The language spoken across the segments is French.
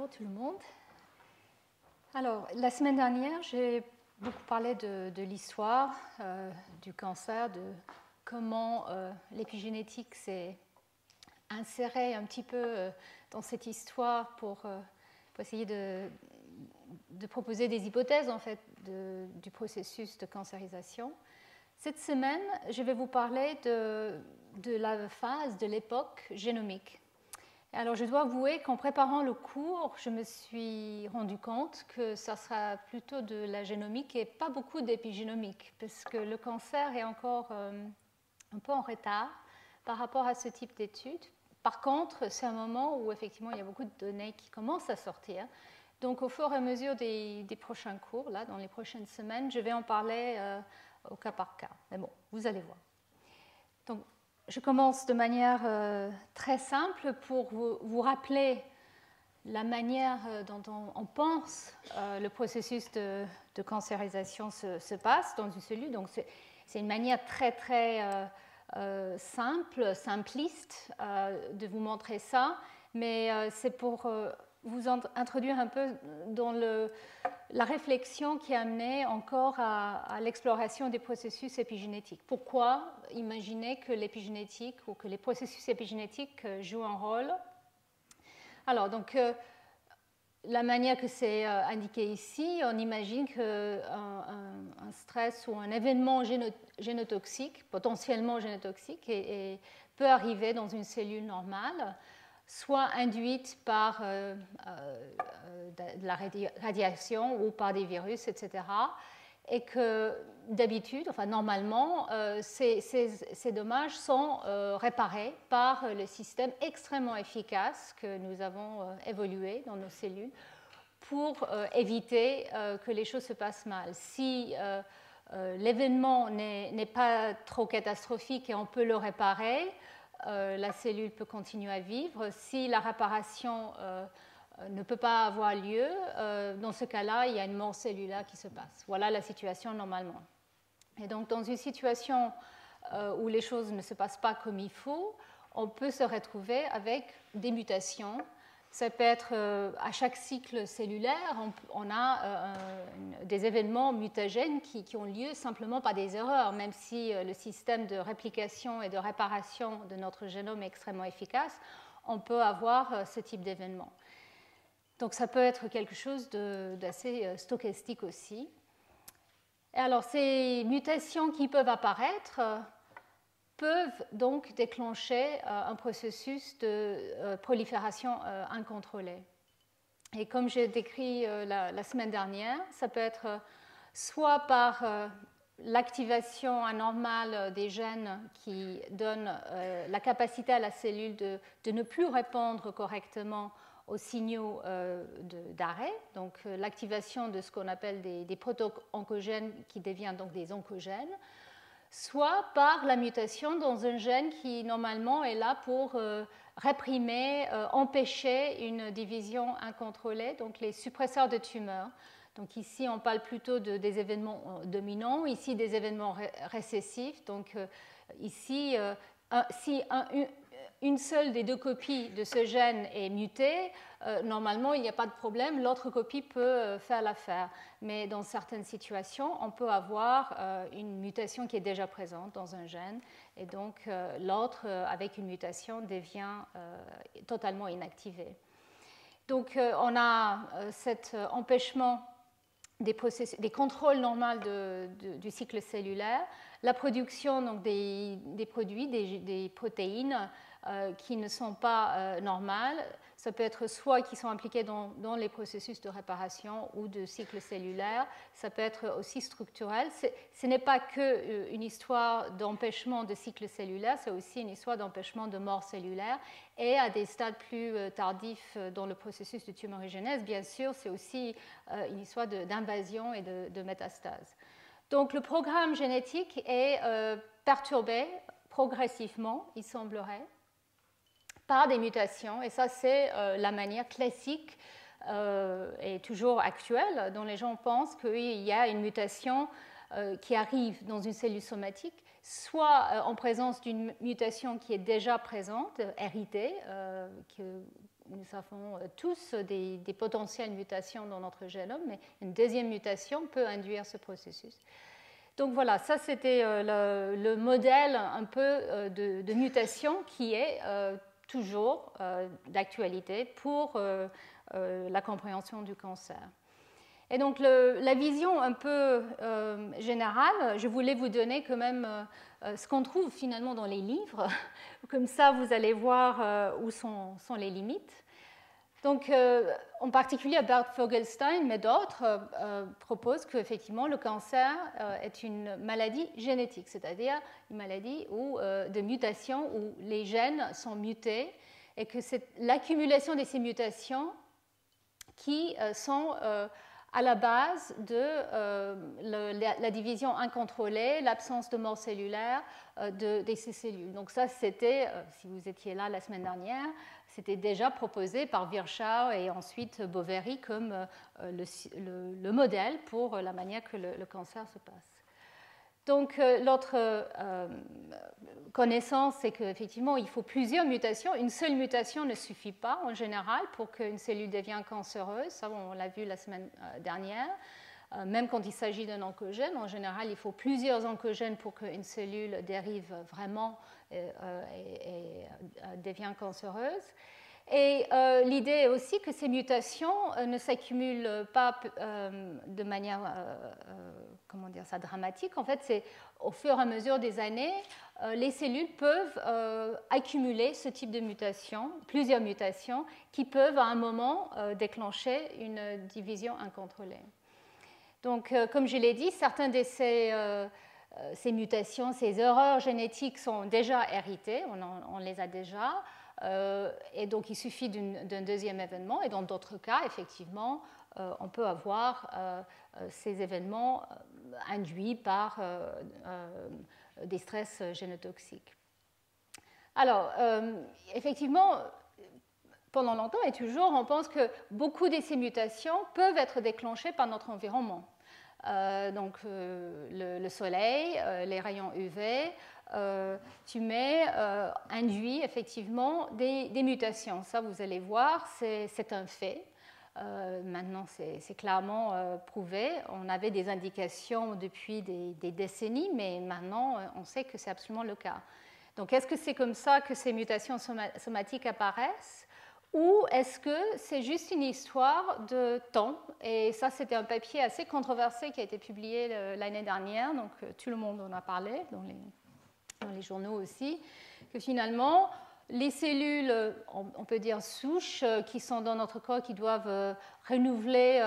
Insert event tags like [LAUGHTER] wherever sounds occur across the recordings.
Bonjour tout le monde. Alors, la semaine dernière, j'ai beaucoup parlé de, l'histoire euh, du cancer, de comment euh, l'épigénétique s'est insérée un petit peu euh, dans cette histoire pour, essayer de, proposer des hypothèses en fait du processus de cancérisation. Cette semaine, je vais vous parler de, de la phase de l'époque génomique. Alors je dois avouer qu'en préparant le cours, je me suis rendu compte que ça sera plutôt de la génomique et pas beaucoup d'épigénomique, parce que le cancer est encore euh, un peu en retard par rapport à ce type d'études. Par contre, c'est un moment où effectivement il y a beaucoup de données qui commencent à sortir. Donc au fur et à mesure des, prochains cours, là, dans les prochaines semaines, je vais en parler euh, au cas par cas. Mais bon, vous allez voir. Donc je commence de manière euh, très simple pour vous, rappeler la manière euh, dont on, pense euh, le processus de, cancérisation se, passe dans une cellule. Donc c'est une manière très très simple, simpliste de vous montrer ça, mais c'est pour vous introduire un peu dans la réflexion qui a amené encore à, l'exploration des processus épigénétiques. Pourquoi imaginer que l'épigénétique ou que les processus épigénétiques euh, jouent un rôle? Alors, donc, euh, la manière que c'est euh, indiqué ici, on imagine qu'un un, stress ou un événement génotoxique, potentiellement génotoxique, peut arriver dans une cellule normale soit induite par euh, euh, de la radiation ou par des virus, etc. Et que d'habitude, enfin normalement, euh, ces, dommages sont réparés par le système extrêmement efficace que nous avons évolué dans nos cellules pour éviter que les choses se passent mal. Si l'événement n'est pas trop catastrophique et on peut le réparer, euh, la cellule peut continuer à vivre. Si la réparation euh, ne peut pas avoir lieu, euh, dans ce cas-là, il y a une mort cellulaire qui se passe. Voilà la situation normalement. Et donc, dans une situation où les choses ne se passent pas comme il faut, on peut se retrouver avec des mutations ça peut être euh, à chaque cycle cellulaire, on, a euh, des événements mutagènes qui, ont lieu simplement par des erreurs, même si euh, le système de réplication et de réparation de notre génome est extrêmement efficace, on peut avoir ce type d'événement. Donc ça peut être quelque chose d'assez stochastique aussi. Et alors ces mutations qui peuvent apparaître, peuvent donc déclencher euh, un processus de euh, prolifération euh, incontrôlée. Et comme j'ai décrit la, semaine dernière, ça peut être soit par l'activation anormale des gènes qui donnent la capacité à la cellule de, ne plus répondre correctement aux signaux d'arrêt, donc l'activation de ce qu'on appelle des, des proto-oncogènes qui deviennent donc des oncogènes, soit par la mutation dans un gène qui normalement est là pour euh, réprimer, euh, empêcher une division incontrôlée, donc les suppresseurs de tumeurs. Donc ici, on parle plutôt de, des événements euh, dominants, ici des événements récessifs. Donc ici, si un, une seule des deux copies de ce gène est mutée, euh, normalement, il n'y a pas de problème, l'autre copie peut euh, faire l'affaire. Mais dans certaines situations, on peut avoir euh, une mutation qui est déjà présente dans un gène, et donc l'autre, avec une mutation, devient totalement inactivé. Donc on a cet empêchement des, des, contrôles normaux du cycle cellulaire, la production donc, des, produits, des protéines, euh, qui ne sont pas euh, normales. Ça peut être soit qui sont impliquées dans, les processus de réparation ou de cycle cellulaire, ça peut être aussi structurel. Ce n'est pas qu'une euh, histoire d'empêchement de cycle cellulaire, c'est aussi une histoire d'empêchement de mort cellulaire. Et à des stades plus tardifs dans le processus de tumorigénèse, bien sûr, c'est aussi une histoire d'invasion et de, de, métastase. Donc le programme génétique est perturbé progressivement, il semblerait, par des mutations. Et ça, c'est euh, la manière classique euh, et toujours actuelle dont les gens pensent qu'il y a une mutation euh, qui arrive dans une cellule somatique, soit en présence d'une mutation qui est déjà présente, héritée, nous avons tous des, des, potentielles mutations dans notre génome, mais une deuxième mutation peut induire ce processus. Donc voilà, ça c'était le, modèle un peu de, mutation qui est toujours d'actualité pour la compréhension du cancer. Et donc la vision un peu euh, générale, je voulais vous donner quand même euh, euh, ce qu'on trouve finalement dans les livres. [LAUGHS] Comme ça, vous allez voir où sont, les limites. Donc, en particulier, Bert Fogelstein, mais d'autres proposent qu'effectivement, le cancer est une maladie génétique, c'est-à-dire une maladie où, de mutation où les gènes sont mutés et que c'est l'accumulation de ces mutations qui sont à la base de euh, la, division incontrôlée, l'absence de mort cellulaire euh, de, ces cellules. Donc ça, c'était, euh, si vous étiez là la semaine dernière, c'était déjà proposé par Virchow et ensuite Boveri comme le, modèle pour la manière que le cancer se passe. Donc euh, l'autre euh, connaissance, c'est qu'effectivement, il faut plusieurs mutations. Une seule mutation ne suffit pas en général pour qu'une cellule devienne cancéreuse. Ça, on l'a vu la semaine euh, dernière. Même quand il s'agit d'un oncogène, en général, il faut plusieurs oncogènes pour qu'une cellule dérive vraiment et, et devienne cancéreuse. Et euh, l'idée est aussi que ces mutations euh, ne s'accumulent pas euh, de manière, comment dire ça, dramatique. En fait, c'est au fur et à mesure des années, les cellules peuvent accumuler ce type de mutations, plusieurs mutations, qui peuvent à un moment déclencher une division incontrôlée. Donc, comme je l'ai dit, certains de ces mutations, ces erreurs génétiques sont déjà héritées, on, les a déjà. Euh, et donc, il suffit d'un deuxième événement. Et dans d'autres cas, effectivement, euh, on peut avoir euh, ces événements induits par des stress génotoxiques. Alors, effectivement, pendant longtemps et toujours, on pense que beaucoup de ces mutations peuvent être déclenchées par notre environnement. Donc, le, soleil, les rayons UV, euh, tu mets euh, induit effectivement des, mutations. Ça, vous allez voir, c'est un fait. Euh, maintenant, c'est clairement prouvé. On avait des indications depuis des, décennies, mais maintenant, on sait que c'est absolument le cas. Donc, est-ce que c'est comme ça que ces mutations somatiques apparaissent? Ou est-ce que c'est juste une histoire de temps? Et ça, c'était un papier assez controversé qui a été publié l'année dernière, donc tout le monde en a parlé dans les journaux aussi, que finalement, les cellules, on peut dire souches, euh, qui sont dans notre corps, qui doivent euh, renouveler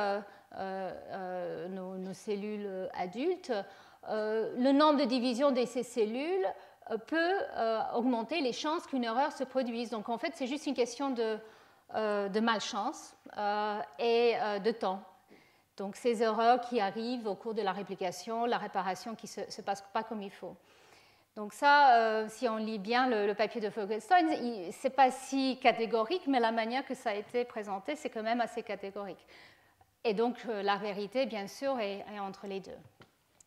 euh, nos, cellules adultes, le nombre de divisions de ces cellules peut augmenter les chances qu'une erreur se produise. Donc en fait, c'est juste une question de, de malchance et de temps. Donc ces erreurs qui arrivent au cours de la réplication, la réparation qui ne se, se passe pas comme il faut. Donc ça, euh, si on lit bien le, papier de Fogelstein, ce n'est pas si catégorique, mais la manière que ça a été présenté, c'est quand même assez catégorique. Et donc euh, la vérité, bien sûr, est, entre les deux.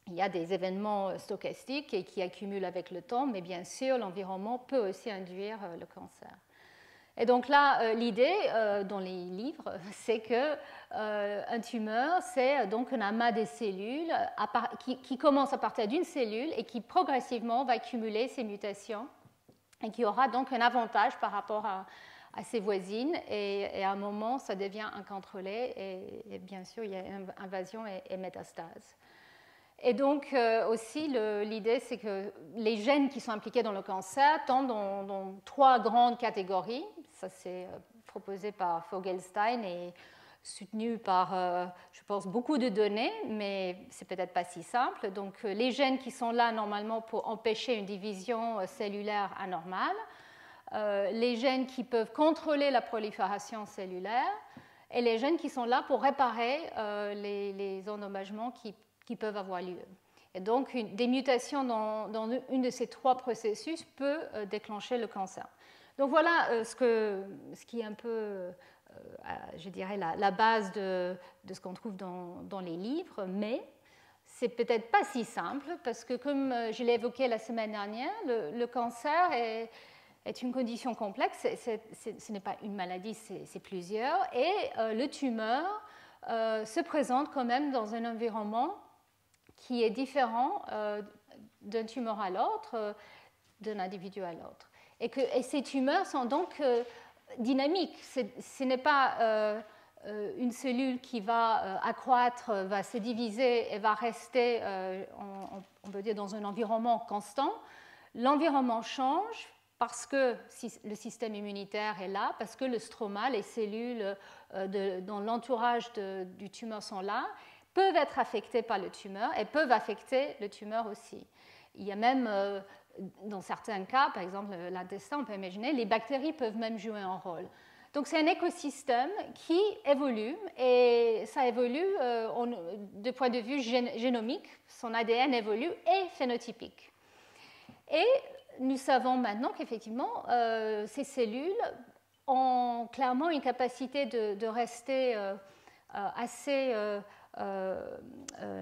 Il y a des événements euh, stochastiques qui accumulent avec le temps, mais bien sûr, l'environnement peut aussi induire le cancer. Et donc là, euh, l'idée euh, dans les livres, [LAUGHS] c'est que euh, un tumeur, c'est donc un amas de cellules qui, commence à partir d'une cellule et qui progressivement va accumuler ces mutations et qui aura donc un avantage par rapport à, ses voisines. Et, à un moment, ça devient incontrôlé et, bien sûr, il y a invasion et métastase. Et donc euh, aussi, l'idée, c'est que les gènes qui sont impliqués dans le cancer tombent dans, trois grandes catégories. Ça, c'est euh, proposé par Fogelstein et soutenu par, euh, je pense, beaucoup de données, mais c'est peut-être pas si simple. Donc, les gènes qui sont là normalement pour empêcher une division cellulaire anormale, les gènes qui peuvent contrôler la prolifération cellulaire, et les gènes qui sont là pour réparer les, les endommagements qui qui peuvent avoir lieu. Et donc, des mutations dans, dans, une de ces trois processus peut euh, déclencher le cancer. Donc voilà euh, ce, qui est un peu, euh, je dirais, la, base de, ce qu'on trouve dans, les livres, mais c'est peut-être pas si simple parce que, comme je l'ai évoqué la semaine dernière, le, cancer est une condition complexe. ce n'est pas une maladie, c'est plusieurs. Et le tumeur se présente quand même dans un environnement qui est différent d'un tumeur à l'autre, d'un individu à l'autre. Et, que, ces tumeurs sont donc dynamiques. Ce n'est pas euh, une cellule qui va euh, accroître, va se diviser et va rester, euh, on peut dire, dans un environnement constant. L'environnement change parce que le système immunitaire est là, parce que le stroma, les cellules dans l'entourage du tumeur sont là, peuvent être affectées par le tumeur et peuvent affecter le tumeur aussi. Il y a même, dans certains cas, par exemple l'intestin, on peut imaginer, les bactéries peuvent même jouer un rôle. Donc c'est un écosystème qui évolue et ça évolue euh, de point de vue génomique, son ADN évolue et phénotypique. Et nous savons maintenant qu'effectivement, euh, ces cellules ont clairement une capacité de, rester euh, assez euh, euh,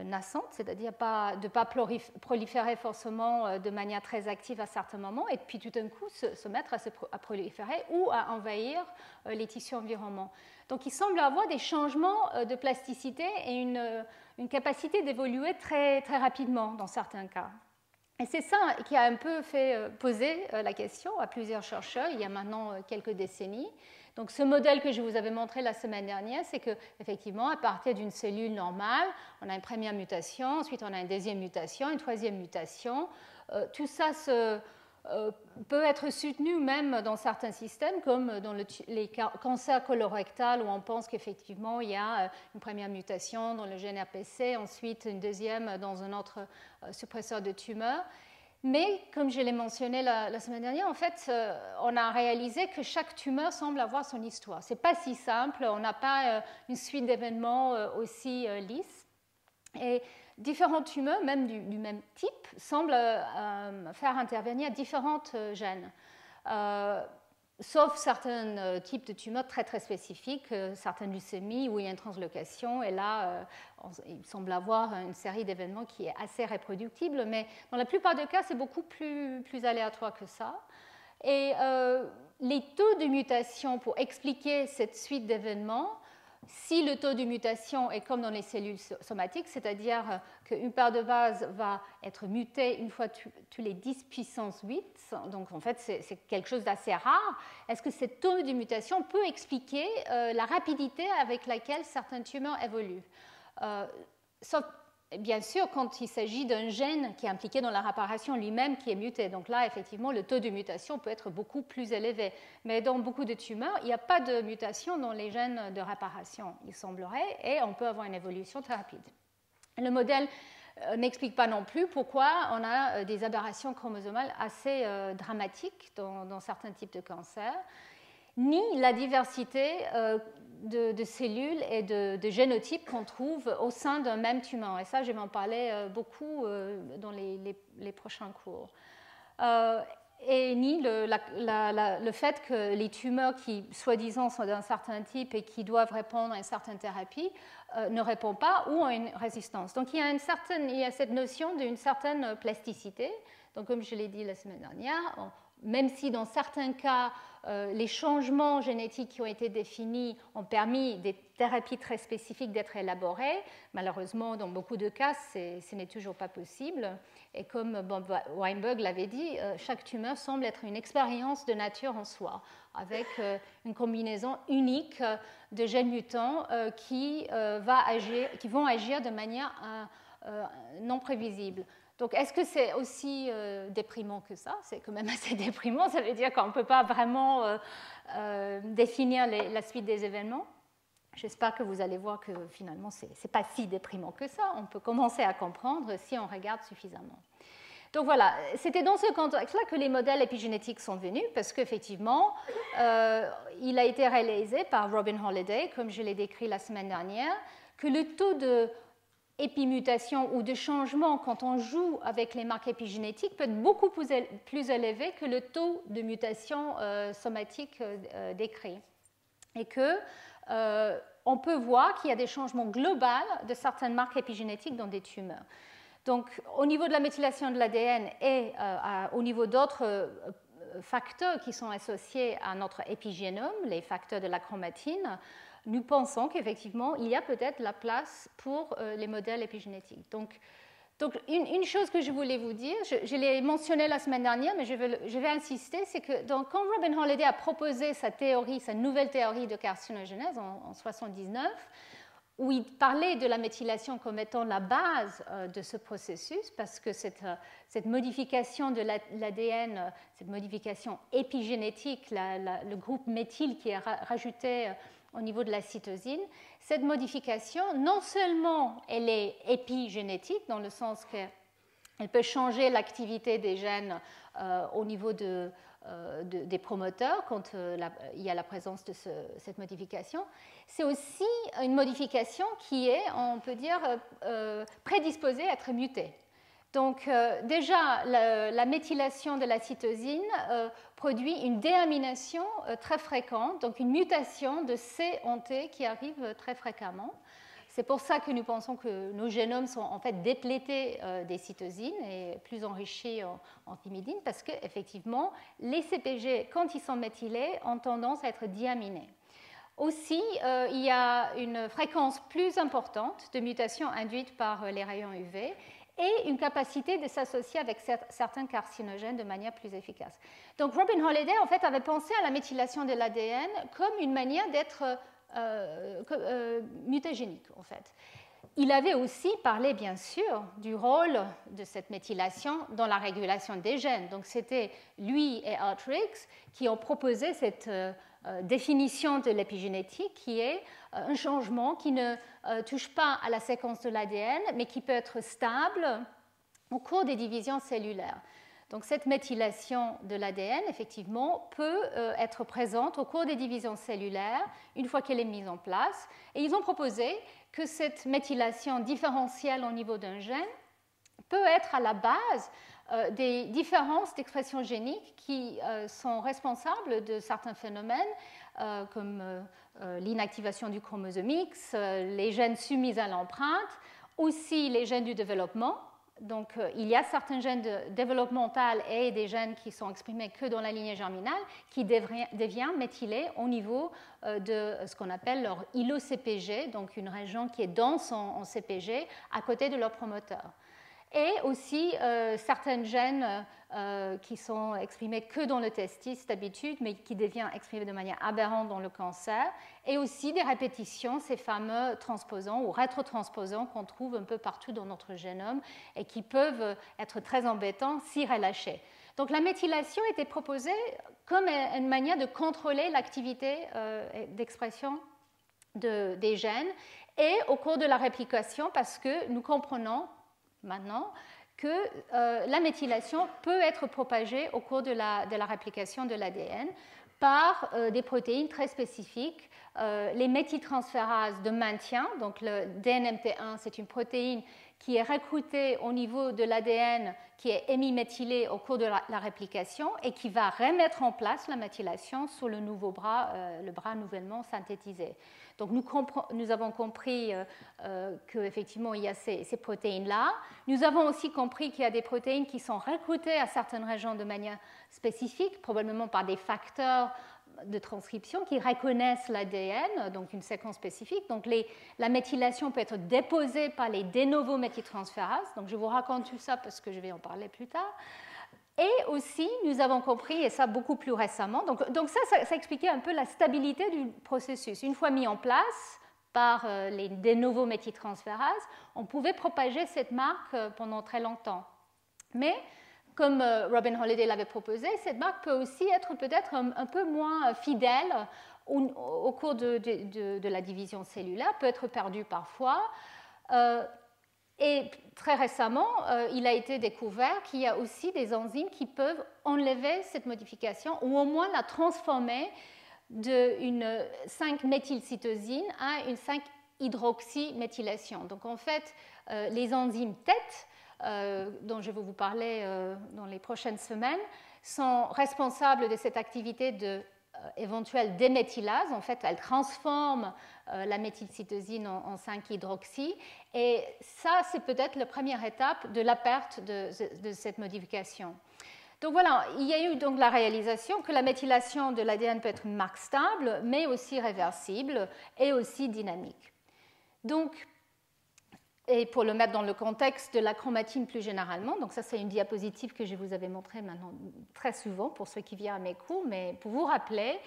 naissante, c'est-à-dire pas, de ne pas proliférer forcément euh, de manière très active à certains moments, et puis tout d'un coup se, mettre à, proliférer ou à envahir les tissus environnants. Donc il semble avoir des changements de plasticité et une, une capacité d'évoluer très, très rapidement dans certains cas. Et c'est ça qui a un peu fait poser la question à plusieurs chercheurs il y a maintenant quelques décennies. Donc ce modèle que je vous avais montré la semaine dernière, c'est qu'effectivement, à partir d'une cellule normale, on a une première mutation, ensuite on a une deuxième mutation, une troisième mutation. Euh, tout ça euh, peut être soutenu même dans certains systèmes, comme dans les cancers colorectals, où on pense qu'effectivement il y a euh, une première mutation dans le gène RPC, ensuite une deuxième dans un autre suppresseur de tumeur. Mais, comme je l'ai mentionné la, semaine dernière, en fait, euh, on a réalisé que chaque tumeur semble avoir son histoire. Ce n'est pas si simple, on n'a pas euh, une suite d'événements euh, aussi lisse. Et différents tumeurs, même du, du même type, semblent faire intervenir différentes gènes sauf certains euh, types de tumeurs très très spécifiques, euh, certaines leucémies où il y a une translocation, et là, euh, il semble avoir une série d'événements qui est assez reproductible, mais dans la plupart des cas, c'est beaucoup plus, plus aléatoire que ça. Et les taux de mutation pour expliquer cette suite d'événements si le taux de mutation est comme dans les cellules somatiques, c'est-à-dire qu'une paire de bases va être mutée une fois tous les 10 puissance 8, donc en fait c'est quelque chose d'assez rare, est-ce que ce taux de mutation peut expliquer euh, la rapidité avec laquelle certains tumeurs évoluent? Euh, bien sûr quand il s'agit d'un gène qui est impliqué dans la réparation lui-même qui est muté. Donc là, effectivement, le taux de mutation peut être beaucoup plus élevé. Mais dans beaucoup de tumeurs, il n'y a pas de mutation dans les gènes de réparation, il semblerait, et on peut avoir une évolution très rapide. Le modèle euh, n'explique pas non plus pourquoi on a euh, des aberrations chromosomales assez euh, dramatiques dans, dans certains types de cancers ni la diversité de, cellules et de, génotypes qu'on trouve au sein d'un même tumeur. Et ça, je vais en parler euh, beaucoup euh, dans les, prochains cours. Euh, et ni le, le, fait que les tumeurs qui, soi-disant, sont d'un certain type et qui doivent répondre à une certaine thérapie ne répondent pas ou ont une résistance. Donc il y a, une certaine, il y a cette notion d'une certaine plasticité. Donc comme je l'ai dit la semaine dernière, même si dans certains cas, les changements génétiques qui ont été définis ont permis des thérapies très spécifiques d'être élaborées, malheureusement, dans beaucoup de cas, ce n'est toujours pas possible. Et comme Bob Weinberg l'avait dit, euh, chaque tumeur semble être une expérience de nature en soi, avec euh, une combinaison unique de gènes mutants qui vont agir de manière non prévisible. Donc, est-ce que c'est aussi euh, déprimant que ça? C'est quand même [LAUGHS] assez déprimant. Ça veut dire qu'on ne peut pas vraiment euh, euh, définir la suite des événements. J'espère que vous allez voir que finalement, ce n'est pas si déprimant que ça. On peut commencer à comprendre si on regarde suffisamment. Donc voilà, c'était dans ce contexte-là que les modèles épigénétiques sont venus, parce qu'effectivement, il a été réalisé par Robin Holliday, comme je l'ai décrit la semaine dernière, que le taux de épimutation ou de changement quand on joue avec les marques épigénétiques peut être beaucoup plus élevé que le taux de mutation euh, somatique euh, euh, décrit. Et que on peut voir qu'il y a des changements globaux de certaines marques épigénétiques dans des tumeurs. Donc, au niveau de la méthylation de l'ADN et au niveau d'autres facteurs qui sont associés à notre épigénome, les facteurs de la chromatine, nous pensons qu'effectivement, il y a peut-être la place pour les modèles épigénétiques. Donc, donc, une, chose que je voulais vous dire, je, l'ai mentionné la semaine dernière, mais je vais, insister, c'est que donc, quand Robin Holliday a proposé sa théorie, sa nouvelle théorie de carcinogénèse en 1979, où il parlait de la méthylation comme étant la base euh, de ce processus, parce que cette, euh, cette modification de l'ADN, euh, cette modification épigénétique, le groupe méthyle qui est rajouté au niveau de la cytosine, cette modification, non seulement elle est épigénétique, dans le sens qu'elle peut changer l'activité des gènes euh, au niveau euh, des promoteurs quand euh, il y a la présence de cette modification, c'est aussi une modification qui est, on peut dire, prédisposée à être mutée. Donc euh, déjà, la, méthylation de la cytosine euh, produit une déamination euh, très fréquente, donc une mutation de C en T qui arrive très fréquemment. C'est pour ça que nous pensons que nos génomes sont en fait déplétés des cytosines et plus enrichis en, en thymidine parce qu'effectivement, les CPG, quand ils sont méthylés, ont tendance à être diaminés. Aussi, il y a une fréquence plus importante de mutations induites par les rayons UV et une capacité de s'associer avec certains carcinogènes de manière plus efficace. Donc Robin Holliday en fait avait pensé à la méthylation de l'ADN comme une manière d'être euh, euh, mutagénique en fait. Il avait aussi parlé bien sûr du rôle de cette méthylation dans la régulation des gènes. Donc c'était lui et Artrix qui ont proposé cette euh, définition de l'épigénétique qui est euh, un changement qui ne euh, touche pas à la séquence de l'ADN, mais qui peut être stable au cours des divisions cellulaires. Donc cette méthylation de l'ADN, effectivement, peut être présente au cours des divisions cellulaires une fois qu'elle est mise en place. Et ils ont proposé que cette méthylation différentielle au niveau d'un gène peut être à la base euh, des différences d'expression génique qui euh, sont responsables de certains phénomènes euh, comme l'inactivation du chromosome X, les gènes soumis à l'empreinte, aussi les gènes du développement. Donc, il y a certains gènes développementaux et des gènes qui sont exprimés que dans la lignée germinale qui deviennent méthylés au niveau de ce qu'on appelle leur îlot-CPG, donc une région qui est dense en CPG à côté de leur promoteur et aussi euh, certaines gènes euh, qui sont exprimés que dans le testis d'habitude, mais qui deviennent exprimés de manière aberrante dans le cancer, et aussi des répétitions, ces fameux transposants ou rétrotransposants qu'on trouve un peu partout dans notre génome et qui peuvent être très embêtants si relâchés. Donc la méthylation était proposée comme une manière de contrôler l'activité euh, d'expression des gènes et au cours de la réplication parce que nous comprenons maintenant que euh, la méthylation peut être propagée au cours de la, de la réplication de l'ADN par euh, des protéines très spécifiques. Euh, les méthyltransférases de maintien, donc le DNMT1, c'est une protéine qui est recrutée au niveau de l'ADN qui est hémiméthylé au cours de la, réplication et qui va remettre en place la méthylation sur le nouveau bras, le bras nouvellement synthétisé. Donc nous, avons compris euh, euh, qu'effectivement il y a ces, protéines-là. Nous avons aussi compris qu'il y a des protéines qui sont recrutées à certaines régions de manière spécifique, probablement par des facteurs de transcription qui reconnaissent l'ADN, donc une séquence spécifique. Donc la méthylation peut être déposée par les de novo. Donc je vous raconte tout ça parce que je vais en parler plus tard. Et aussi, nous avons compris, et ça beaucoup plus récemment, donc, ça, ça, expliquait un peu la stabilité du processus. Une fois mis en place par euh, les de novo méthyltransférases, on pouvait propager cette marque euh, pendant très longtemps. Mais comme euh, Robin Holliday l'avait proposé, cette marque peut aussi être peut-être un, peu moins fidèle au, cours de, la division cellulaire, peut être perdue parfois. Et très récemment, euh, il a été découvert qu'il y a aussi des enzymes qui peuvent enlever cette modification ou au moins la transformer d'une 5-méthylcytosine à une 5-hydroxyméthylation. Donc en fait, euh, les enzymes TET, euh, dont je vais vous parler dans les prochaines semaines, sont responsables de cette activité de éventuelle déméthylase. En fait, elle transforme euh, la méthylcytosine en, 5-hydroxy. Et ça, c'est peut-être la première étape de la perte de, cette modification. Donc voilà, il y a eu donc la réalisation que la méthylation de l'ADN peut être une marque stable, mais aussi réversible et aussi dynamique. Donc, et pour le mettre dans le contexte de la chromatine plus généralement, donc ça c'est une diapositive que je vous avais montrée maintenant très souvent pour ceux qui viennent à mes cours, mais pour vous rappeler,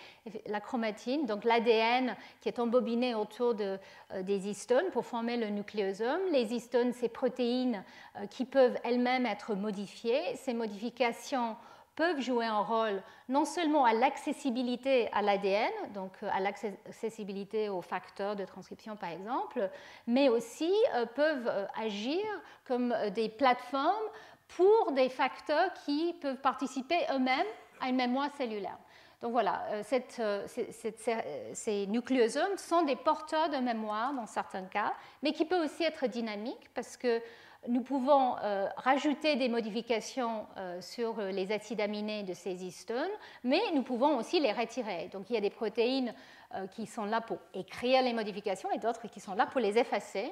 la chromatine, donc l'ADN qui est embobiné autour de, euh, des histones pour former le nucléosome. Les histones, ces protéines euh, qui peuvent elles-mêmes être modifiées. Ces modifications peuvent jouer un rôle non seulement à l'accessibilité à l'ADN, donc euh, à l'accessibilité aux facteurs de transcription par exemple, mais aussi euh, peuvent euh, agir comme des plateformes pour des facteurs qui peuvent participer eux-mêmes à une mémoire cellulaire. Donc voilà, ces nucléosomes sont des porteurs de mémoire dans certains cas, mais qui peuvent aussi être dynamiques parce que nous pouvons euh, rajouter des modifications euh, sur les acides aminés de ces histones, mais nous pouvons aussi les retirer. Donc il y a des protéines euh, qui sont là pour écrire les modifications et d'autres qui sont là pour les effacer.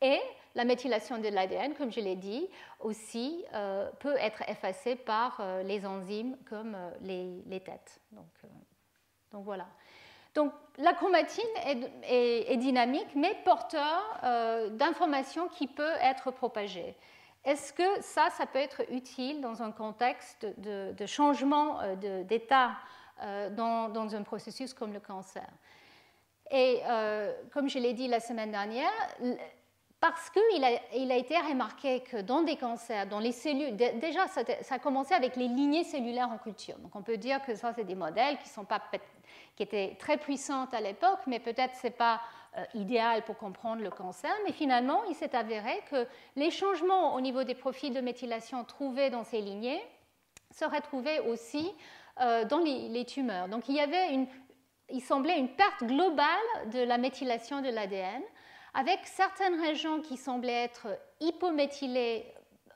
Et la méthylation de l'ADN, comme je l'ai dit, aussi peut être effacée par les enzymes comme les, les têtes. Donc voilà. Donc la chromatine est, dynamique, mais porteur euh, d'informations qui peuvent être propagées. Est-ce que ça, ça peut être utile dans un contexte de, changement euh, d'état euh, dans, un processus comme le cancer? Et comme je l'ai dit la semaine dernière, parce qu'il a, il a, été remarqué que dans des cancers, dans les cellules, déjà ça, ça, a commencé avec les lignées cellulaires en culture. Donc on peut dire que ça, c'est des modèles qui sont pas qui étaient très puissantes à l'époque, mais peut-être ce n'est pas euh, idéal pour comprendre le cancer. Mais finalement, il s'est avéré que les changements au niveau des profils de méthylation trouvés dans ces lignées se retrouvaient aussi euh, dans les, tumeurs. Donc il y avait une, il semblait une perte globale de la méthylation de l'ADN, avec certaines régions qui semblaient être hypométhylées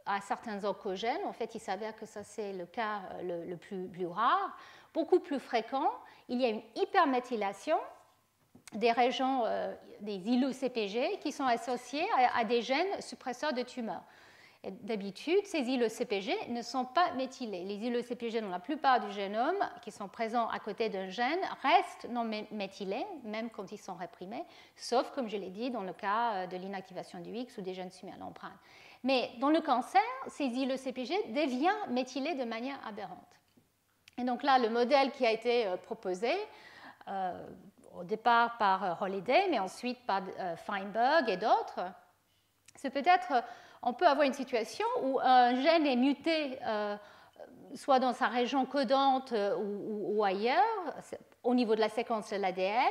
à certains oncogènes. En fait, il s'avère que ça, c'est le cas euh, le, plus, rare, beaucoup plus fréquent, il y a une hyperméthylation des régions euh, des îlots CPG qui sont associés à, des gènes suppresseurs de tumeurs. D'habitude, ces îlots CPG ne sont pas méthylés. Les îlots CPG, dans la plupart du génome, qui sont présents à côté d'un gène, restent non méthylés, même quand ils sont réprimés, sauf, comme je l'ai dit, dans le cas euh, de l'inactivation du X ou des gènes soumis à l'empreinte. Mais dans le cancer, ces îlots CPG deviennent méthylés de manière aberrante. Et donc là, le modèle qui a été euh, proposé, euh, au départ par euh, Holiday, mais ensuite par Feinberg et d'autres, c'est peut-être, on peut avoir une situation où un gène est muté, soit dans sa région codante ou, ailleurs, au niveau de la séquence de l'ADN,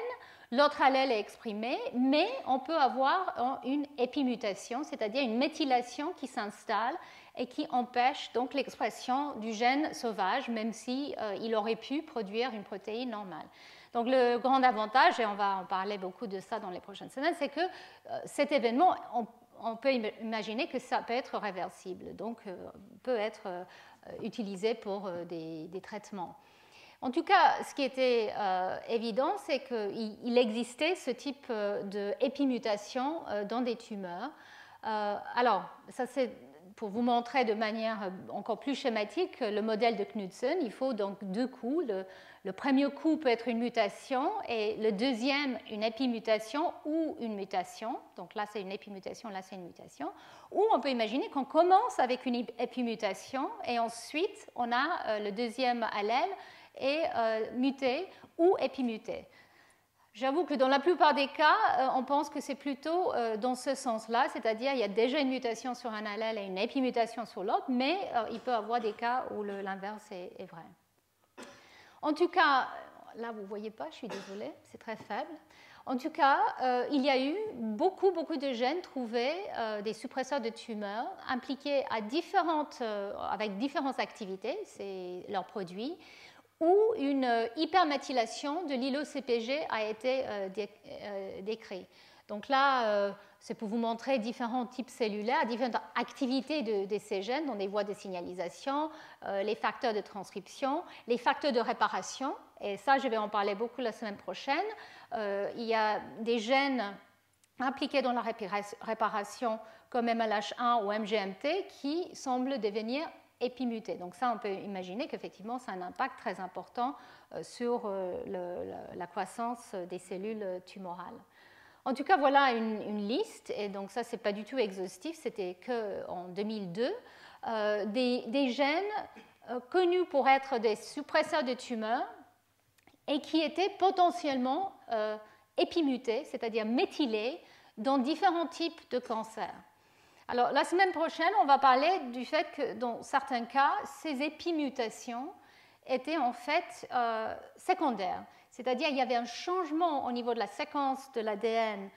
l'autre allèle est exprimé, mais on peut avoir une épimutation, c'est-à-dire une méthylation qui s'installe et qui empêche donc l'expression du gène sauvage, même si euh, il aurait pu produire une protéine normale. Donc le grand avantage, et on va en parler beaucoup de ça dans les prochaines semaines, c'est que euh, cet événement, on, peut imaginer que ça peut être réversible, donc euh, peut être utilisé pour des, traitements. En tout cas, ce qui était évident, c'est qu'il existait ce type d'épimutation dans des tumeurs. alors, ça c'est pour vous montrer de manière euh, encore plus schématique le modèle de Knudsen, il faut donc deux coups. Le, premier coup peut être une mutation et le deuxième une épimutation ou une mutation. Donc là c'est une épimutation, là c'est une mutation. Ou on peut imaginer qu'on commence avec une épimutation et ensuite on a euh, le deuxième allèle est euh, muté ou épimuté. J'avoue que dans la plupart des cas, euh, on pense que c'est plutôt euh, dans ce sens-là, c'est-à-dire il y a déjà une mutation sur un allèle et une épimutation sur l'autre, mais il peut y avoir des cas où l'inverse est, vrai. En tout cas, là vous ne voyez pas, je suis désolée, c'est très faible. En tout cas, il y a eu beaucoup, beaucoup de gènes trouvés, des suppresseurs de tumeurs, impliqués avec différentes activités, c'est leurs produits, où une euh, hyperméthylation de l'ILO-CPG a été euh, euh, décrite. Donc là, c'est pour vous montrer différents types cellulaires, différentes activités de, ces gènes dans des voies de signalisation, les facteurs de transcription, les facteurs de réparation. Et ça, je vais en parler beaucoup la semaine prochaine. il y a des gènes impliqués dans la réparation comme MLH1 ou MGMT qui semblent devenir épimutés. Donc ça, on peut imaginer qu'effectivement, ça a un impact très important sur la croissance des cellules tumorales. En tout cas, voilà une, liste, et donc ça, c'est pas du tout exhaustif, c'était qu'en 2002, euh, des, gènes euh, connus pour être des suppresseurs de tumeurs et qui étaient potentiellement euh, épimutés, c'est-à-dire méthylés, dans différents types de cancers. Alors, la semaine prochaine, on va parler du fait que dans certains cas, ces épimutations étaient en fait secondaires. C'est-à-dire qu'il y avait un changement au niveau de la séquence de l'ADN,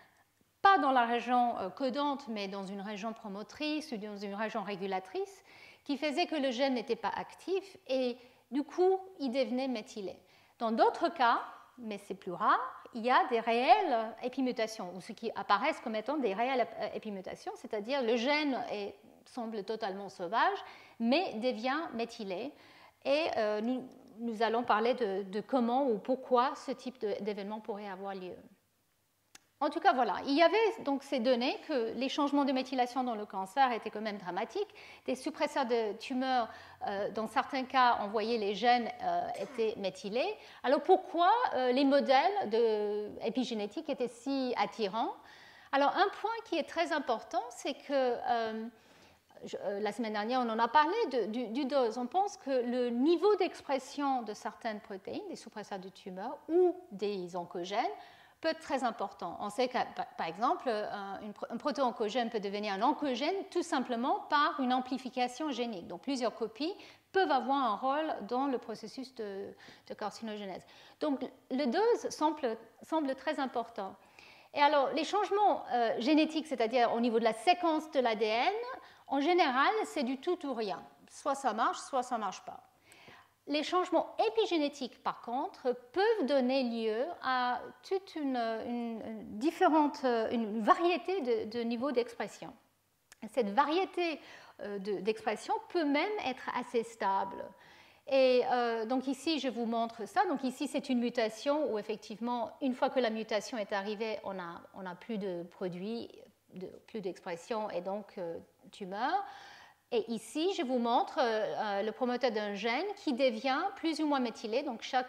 pas dans la région euh, codante, mais dans une région promotrice ou dans une région régulatrice, qui faisait que le gène n'était pas actif et du coup, il devenait méthylé. Dans d'autres cas, mais c'est plus rare, il y a des réelles épimutations, ou ce qui apparaissent comme étant des réelles euh, épimutations, c'est-à-dire le gène semble totalement sauvage, mais devient méthylé. Et euh, nous, nous allons parler de, comment ou pourquoi ce type d'événement pourrait avoir lieu. En tout cas, voilà, il y avait donc ces données que les changements de méthylation dans le cancer étaient quand même dramatiques. Des suppresseurs de tumeurs, euh, dans certains cas, on voyait les gènes euh, étaient méthylés. Alors pourquoi euh, les modèles de, étaient si attirants? Alors un point qui est très important, c'est que la semaine dernière, on en a parlé du, dose. On pense que le niveau d'expression de certaines protéines, des suppresseurs de tumeurs ou des oncogènes, peut être très important. On sait que, par exemple, un, proto-oncogène peut devenir un oncogène tout simplement par une amplification génique. Donc, plusieurs copies peuvent avoir un rôle dans le processus de, carcinogénèse. Donc, le dose semble, semble très important. Et alors, les changements euh, génétiques, c'est-à-dire au niveau de la séquence de l'ADN, en général, c'est du tout ou rien. Soit ça marche, soit ça ne marche pas. Les changements épigénétiques, par contre, peuvent donner lieu à toute une, différente, une variété de, niveaux d'expression. Cette variété euh, d'expression peut même être assez stable. Et euh, donc ici, je vous montre ça. Donc ici, c'est une mutation où effectivement, une fois que la mutation est arrivée, on n'a on a plus de produits, plus d'expression et donc euh, tumeur. Et ici, je vous montre euh, euh, le promoteur d'un gène qui devient plus ou moins méthylé. Donc, chaque,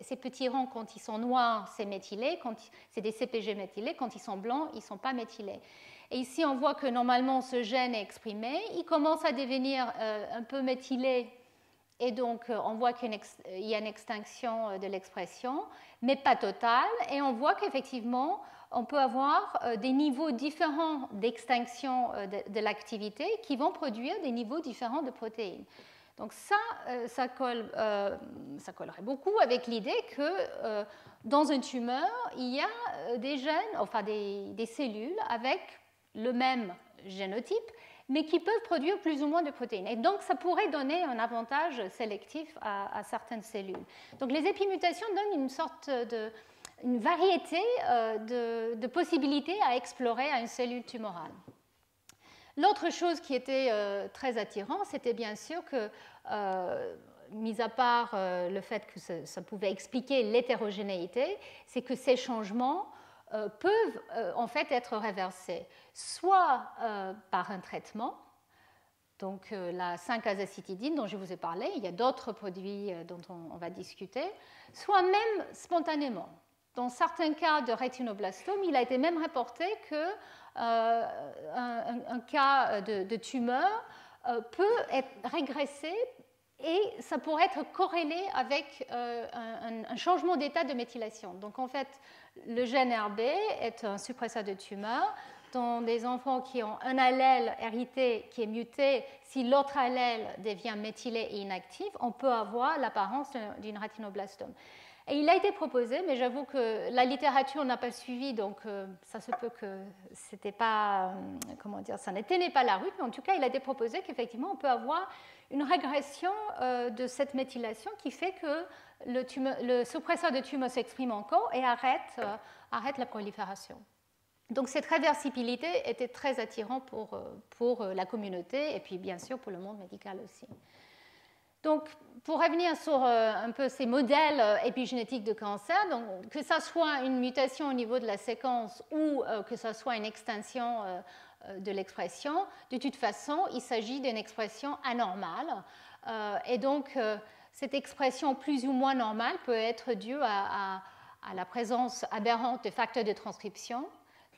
ces petits ronds, quand ils sont noirs, c'est méthylé. C'est des CPG méthylés. Quand ils sont blancs, ils ne sont pas méthylés. Et ici, on voit que normalement, ce gène est exprimé. Il commence à devenir euh, un peu méthylé. Et donc, on voit qu'il y a une extinction de l'expression, mais pas totale. Et on voit qu'effectivement, on peut avoir euh, des niveaux différents d'extinction euh, de, l'activité qui vont produire des niveaux différents de protéines. Donc ça, euh, ça, colle, ça collerait beaucoup avec l'idée que dans une tumeur, il y a des gènes, enfin des, cellules avec le même génotype, mais qui peuvent produire plus ou moins de protéines. Et donc, ça pourrait donner un avantage sélectif à, à certaines cellules. Donc, les épimutations donnent une sorte de, une variété euh, de, possibilités à explorer à une cellule tumorale. L'autre chose qui était euh, très attirant, c'était bien sûr que, euh, mis à part le fait que ça, pouvait expliquer l'hétérogénéité, c'est que ces changements peuvent en fait être réversés, soit par un traitement, donc la 5-azacitidine dont je vous ai parlé, il y a d'autres produits dont on, va discuter, soit même spontanément. Dans certains cas de rétinoblastome, il a été même rapporté que euh, un, cas de, tumeur euh, peut être régressé et ça pourrait être corrélé avec euh, un, changement d'état de méthylation. Donc en fait, le gène RB est un suppresseur de tumeur. Dans des enfants qui ont un allèle hérité qui est muté, si l'autre allèle devient méthylé et inactif, on peut avoir l'apparence d'une rétinoblastome. Et il a été proposé, mais j'avoue que la littérature n'a pas suivi, donc euh, ça se peut que c'était pas, euh, comment dire, ça n'était pas la rue, mais en tout cas, il a été proposé qu'effectivement, on peut avoir une régression euh, de cette méthylation qui fait que le, suppresseur de tumeur s'exprime encore et arrête, arrête la prolifération. Donc cette réversibilité était très attirante pour, pour la communauté et puis bien sûr pour le monde médical aussi. Donc, pour revenir sur euh, un peu ces modèles euh, épigénétiques de cancer, que ce soit une mutation au niveau de la séquence ou euh, que ce soit une extension de l'expression, de toute façon, il s'agit d'une expression anormale. et donc, cette expression plus ou moins normale peut être due à, à la présence aberrante de facteurs de transcription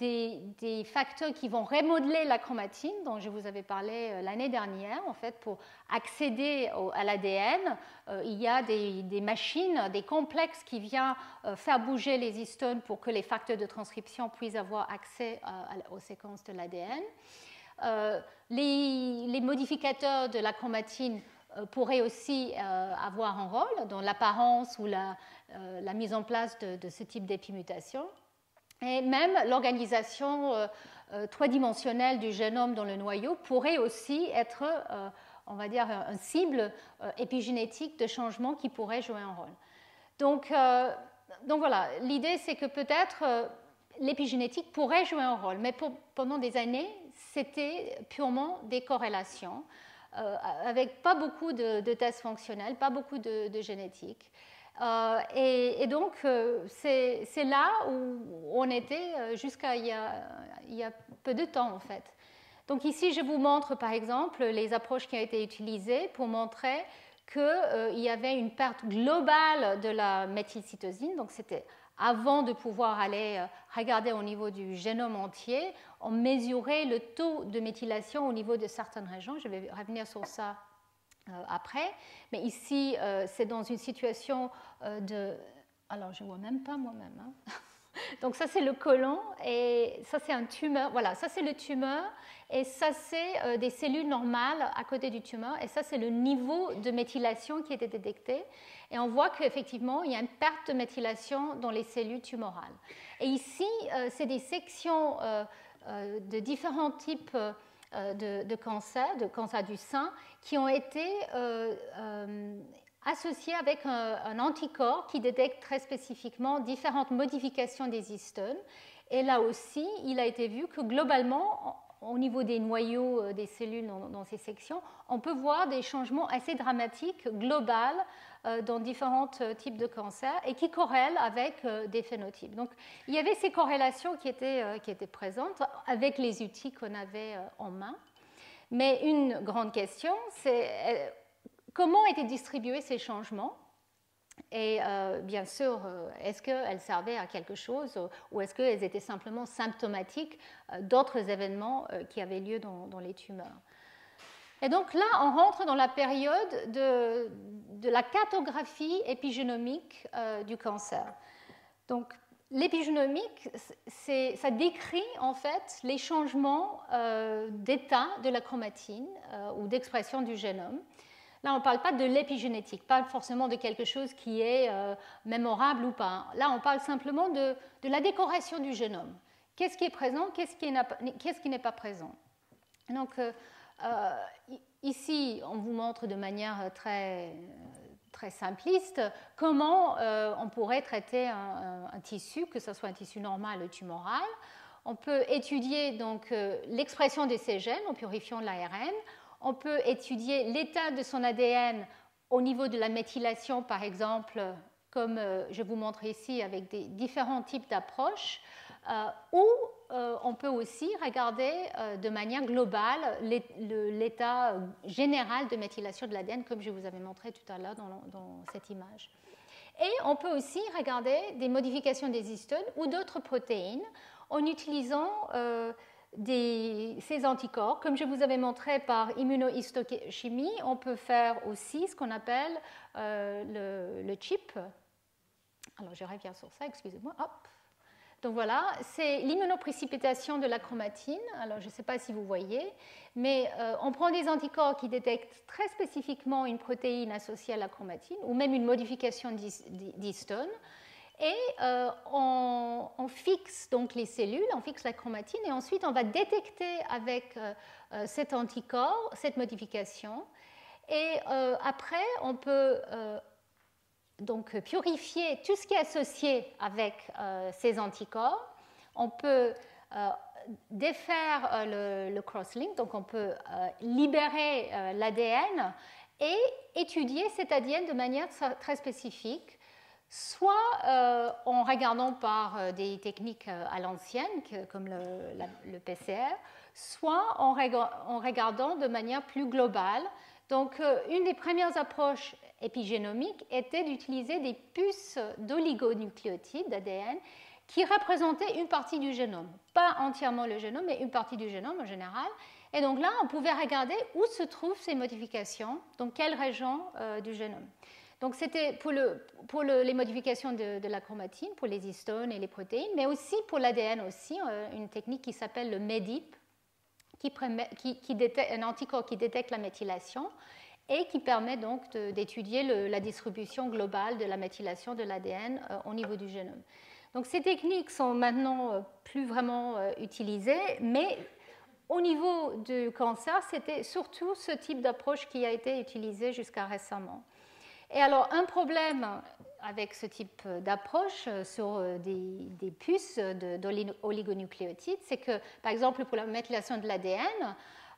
des, facteurs qui vont remodeler la chromatine, dont je vous avais parlé euh, l'année dernière. En fait, pour accéder à l'ADN, euh, il y a des, machines, des complexes qui viennent euh, faire bouger les histones pour que les facteurs de transcription puissent avoir accès aux séquences de l'ADN. Les, modificateurs de la chromatine pourraient aussi avoir un rôle dans l'apparence ou la, mise en place de, de ce type d'épimutation. Et même l'organisation euh, euh, trois-dimensionnelle du génome dans le noyau pourrait aussi être, euh, on va dire, un cible épigénétique de changement qui pourrait jouer un rôle. Donc, donc voilà, l'idée c'est que peut-être l'épigénétique pourrait jouer un rôle, mais pendant des années, c'était purement des corrélations, avec pas beaucoup de, tests fonctionnels, pas beaucoup de, de génétique. Euh, et, donc, euh, c'est là où on était euh, jusqu'à il, y a peu de temps, en fait. Donc ici, je vous montre, par exemple, les approches qui ont été utilisées pour montrer qu'il y avait une perte globale de la méthylcytosine. Donc c'était avant de pouvoir aller regarder au niveau du génome entier, on mesurait le taux de méthylation au niveau de certaines régions. Je vais revenir sur ça euh, après. Mais ici, euh, c'est dans une situation euh, de... Alors, je ne vois même pas moi-même. Hein. [LAUGHS] Donc ça, c'est le côlon et ça, c'est un tumeur. Voilà, ça, c'est le tumeur et ça, c'est des cellules normales à côté du tumeur et ça, c'est le niveau de méthylation qui été détecté. Et on voit qu'effectivement, il y a une perte de méthylation dans les cellules tumorales. Et ici, c'est des sections de différents types euh, de, cancer, de cancer du sein, qui ont été euh, euh, associés avec un, anticorps qui détecte très spécifiquement différentes modifications des histones. Et là aussi, il a été vu que globalement, au niveau des noyaux des cellules dans, ces sections, on peut voir des changements assez dramatiques, globaux, euh, dans différents euh, types de cancers et qui corrèlent avec euh, des phénotypes. Donc il y avait ces corrélations qui étaient, qui étaient présentes avec les outils qu'on avait en main. Mais une grande question, c'est comment étaient distribués ces changements et bien sûr, est-ce qu'elles servaient à quelque chose ou est-ce qu'elles étaient simplement symptomatiques d'autres événements qui avaient lieu dans, les tumeurs? Et donc là, on rentre dans la période de, la cartographie épigénomique euh, du cancer. Donc l'épigénomique, ça décrit en fait les changements euh, d'état de la chromatine euh, ou d'expression du génome. Là, on ne parle pas de l'épigénétique, pas forcément de quelque chose qui est mémorable ou pas. Là, on parle simplement de, la décoration du génome. Qu'est-ce qui est présent, qu'est-ce qui n'est pas présent? Donc, euh, ici, on vous montre de manière très, très simpliste comment euh, on pourrait traiter un, tissu, que ce soit un tissu normal ou tumoral. On peut étudier donc euh, l'expression de ces gènes en purifiant l'ARN. On peut étudier l'état de son ADN au niveau de la méthylation, par exemple, comme je vous montre ici avec des différents types d'approches, ou euh, on peut aussi regarder euh, de manière globale l'état général de méthylation de l'ADN, comme je vous avais montré tout à l'heure dans, cette image. Et on peut aussi regarder des modifications des histones ou d'autres protéines en utilisant euh, ces anticorps. Comme je vous avais montré par immunohistochimie, on peut faire aussi ce qu'on appelle le, le, chip. Alors je reviens sur ça, excusez-moi. Donc voilà, c'est l'immunoprécipitation de la chromatine. Alors je ne sais pas si vous voyez, mais euh, on prend des anticorps qui détectent très spécifiquement une protéine associée à la chromatine ou même une modification d'histone. Et euh, on, fixe donc les cellules, on fixe la chromatine et ensuite on va détecter avec euh, cet anticorps cette modification. Et après, on peut donc purifier tout ce qui est associé avec euh, ces anticorps. On peut euh, défaire euh, le, cross-link, donc on peut libérer l'ADN et étudier cet ADN de manière très spécifique, soit en regardant par des techniques à l'ancienne, comme le, PCR, soit en, regardant de manière plus globale. Donc, euh, une des premières approches épigénomiques était d'utiliser des puces d'oligonucléotides d'ADN qui représentaient une partie du génome. Pas entièrement le génome, mais une partie du génome en général. Et donc là, on pouvait regarder où se trouvent ces modifications, dans quelle région euh, du génome. Donc c'était pour, les modifications de, la chromatine, pour les histones et les protéines, mais aussi pour l'ADN aussi, euh, une technique qui s'appelle le MEDIP, qui, détecte, un anticorps qui détecte la méthylation et qui permet donc d'étudier la distribution globale de la méthylation de l'ADN euh, au niveau du génome. Donc ces techniques sont maintenant euh, plus vraiment utilisées, mais au niveau du cancer, c'était surtout ce type d'approche qui a été utilisé jusqu'à récemment. Et alors, un problème avec ce type d'approche sur des, puces d'oligonucléotides, c'est que, par exemple, pour la méthylation de l'ADN,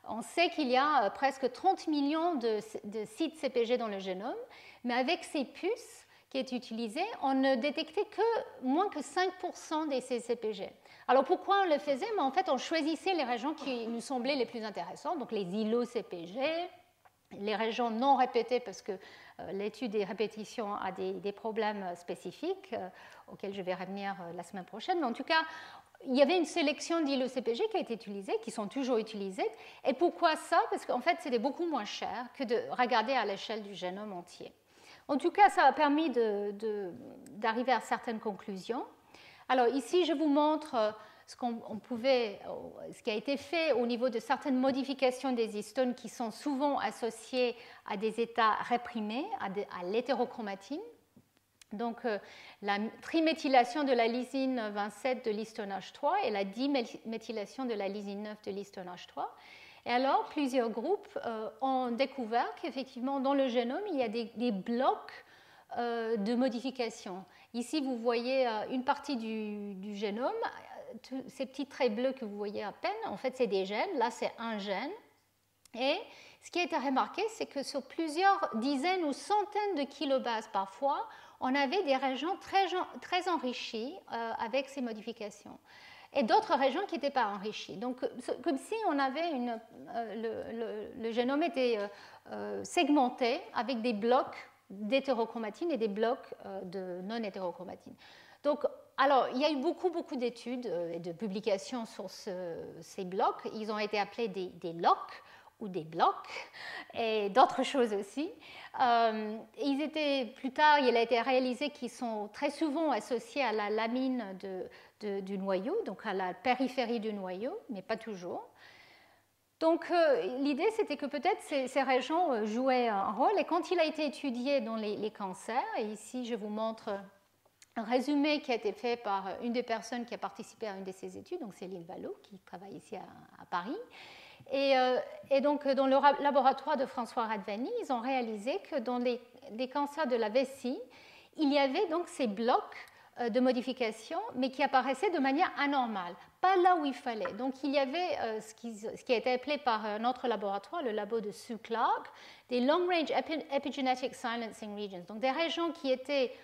on sait qu'il y a euh, presque 30 millions de, sites CPG dans le génome, mais avec ces puces qui est utilisées, on ne détectait que moins que 5% des CPG. Alors pourquoi on le faisait? Mais En fait, on choisissait les régions qui nous semblaient les plus intéressantes, donc les îlots CPG, les régions non répétées parce que l'étude des répétitions a des, problèmes spécifiques euh, auxquels je vais revenir euh, la semaine prochaine. Mais en tout cas, il y avait une sélection d'ILO-CPG qui a été utilisée, qui sont toujours utilisées. Et pourquoi ça? Parce qu'en fait, c'était beaucoup moins cher que de regarder à l'échelle du génome entier. En tout cas, ça a permis d'arriver à certaines conclusions. Alors ici, je vous montre ce, qu'on pouvait, ce qui a été fait au niveau de certaines modifications des histones qui sont souvent associées à des états réprimés, à, l'hétérochromatine. Donc, euh, la triméthylation de la lysine 27 de l'histone H3 et la diméthylation de la lysine 9 de l'histone H3. Et alors, plusieurs groupes euh, ont découvert qu'effectivement, dans le génome, il y a des, blocs euh, de modification. Ici, vous voyez une partie du génome ces petits traits bleus que vous voyez à peine, en fait, c'est des gènes. Là, c'est un gène. Et ce qui a été remarqué, c'est que sur plusieurs dizaines ou centaines de kilobases parfois, on avait des régions très, enrichies euh, avec ces modifications. Et d'autres régions qui n'étaient pas enrichies. Donc, comme si on avait une. Euh, le, génome était euh, segmenté avec des blocs d'hétérochromatine et des blocs de non-hétérochromatine. Donc, alors, il y a eu beaucoup, beaucoup d'études euh, et de publications sur ces blocs. Ils ont été appelés des, des ou des blocs et d'autres choses aussi. Euh, ils étaient, plus tard, il a été réalisé qu'ils sont très souvent associés à la lamine du noyau, donc à la périphérie du noyau, mais pas toujours. Donc euh, l'idée, c'était que peut-être ces, régions jouaient un rôle. Et quand il a été étudié dans les, les cancers, et ici je vous montre un résumé qui a été fait par une des personnes qui a participé à une de ces études, donc Céline Vallot, qui travaille ici à, Paris. Euh, et, donc, dans le laboratoire de François Radvani, ils ont réalisé que dans les, cancers de la vessie, il y avait donc ces blocs euh, de modification, mais qui apparaissaient de manière anormale, pas là où il fallait. Donc, il y avait euh, ce, qui, a été appelé par notre laboratoire, le labo de Sue Clark, des Long Range Epigenetic Silencing Regions, donc des régions qui étaient euh,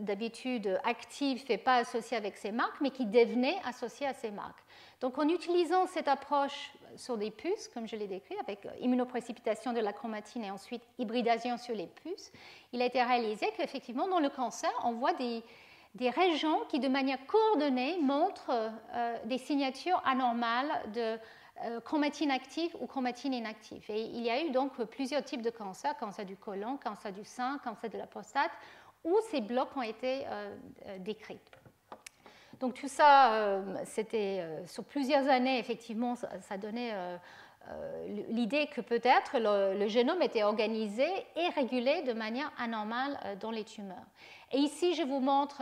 d'habitude active et pas associée avec ces marques, mais qui devenait associée à ces marques. Donc en utilisant cette approche sur des puces, comme je l'ai décrit, avec immunoprécipitation de la chromatine et ensuite hybridation sur les puces, il a été réalisé qu'effectivement dans le cancer, on voit des, des régions qui de manière coordonnée montrent euh, des signatures anormales de euh, chromatine active ou chromatine inactive. Et il y a eu donc plusieurs types de cancers, cancer du côlon, cancer du sein, cancer de la prostate, où ces blocs ont été euh, euh, décrits. Donc tout ça, euh, c'était sur plusieurs années, effectivement, ça, donnait l'idée que peut-être le, génome était organisé et régulé de manière anormale dans les tumeurs. Et ici, je vous montre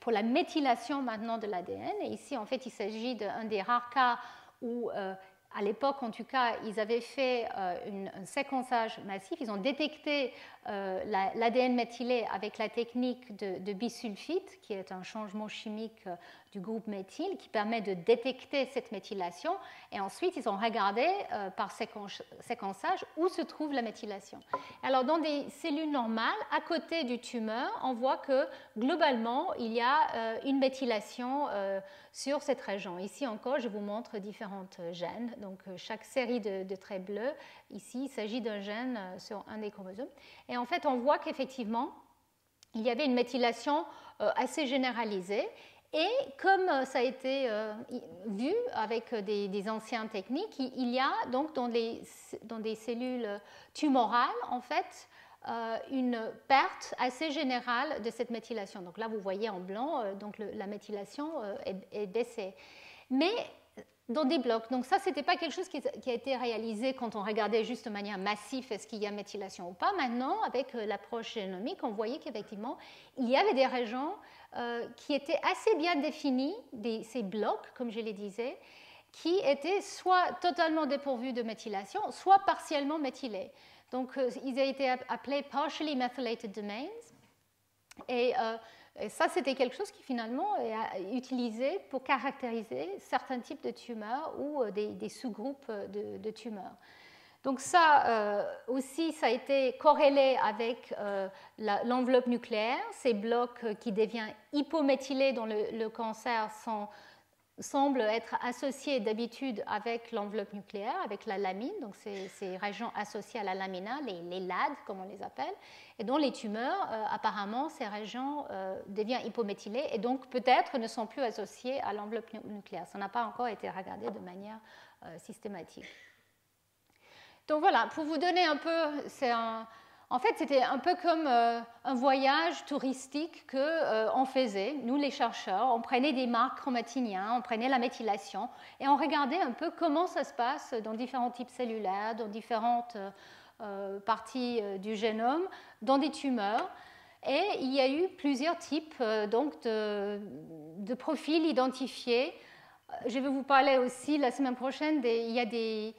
pour la méthylation maintenant de l'ADN. Et ici, en fait, il s'agit d'un des rares cas où à l'époque, en tout cas, ils avaient fait un séquençage massif. Ils ont détecté euh, l'ADN méthylé avec la technique de, bisulfite, qui est un changement chimique euh, du groupe méthyle, qui permet de détecter cette méthylation. Et ensuite, ils ont regardé par séquençage où se trouve la méthylation. Alors, dans des cellules normales, à côté du tumeur, on voit que globalement, il y a une méthylation sur cette région. Ici encore, je vous montre différentes gènes. Donc, euh, chaque série de, traits bleus, ici, il s'agit d'un gène euh, sur un des chromosomes. Et en fait, on voit qu'effectivement, il y avait une méthylation euh, assez généralisée. Et comme ça a été vu avec des, anciennes techniques, il y a donc dans, dans des cellules tumorales, en fait, euh, une perte assez générale de cette méthylation. Donc là, vous voyez en blanc, euh, donc la méthylation euh, est, baissée. Mais dans des blocs. Donc ça, ce n'était pas quelque chose qui, a été réalisé quand on regardait juste de manière massive est-ce qu'il y a méthylation ou pas. Maintenant, avec l'approche génomique, on voyait qu'effectivement, il y avait des régions qui étaient assez bien définies, ces blocs, comme je les disais, qui étaient soit totalement dépourvus de méthylation, soit partiellement méthylés. Donc, euh, ils ont été appelés partially methylated domains. Euh, et, ça, c'était quelque chose qui finalement est utilisé pour caractériser certains types de tumeurs ou euh, des, sous-groupes de, tumeurs. Donc ça aussi, ça a été corrélé avec l'enveloppe nucléaire. Ces blocs qui deviennent hypométhylés dans le, le cancer sont semble être associé d'habitude avec l'enveloppe nucléaire, avec la lamine, donc ces, régions associées à la lamina, les, les, LAD comme on les appelle, et dans les tumeurs, euh, apparemment, ces régions euh, deviennent hypométhylées et donc peut-être ne sont plus associées à l'enveloppe nucléaire. Ça n'a pas encore été regardé de manière euh, systématique. Donc voilà, pour vous donner un peu, c'est un, en fait, c'était un peu comme euh, un voyage touristique qu'on euh, faisait, nous les chercheurs. On prenait des marques chromatiniens, on prenait la méthylation et on regardait un peu comment ça se passe dans différents types cellulaires, dans différentes euh, parties du génome, dans des tumeurs. Et il y a eu plusieurs types donc de, profils identifiés. Je vais vous parler aussi la semaine prochaine, il y a des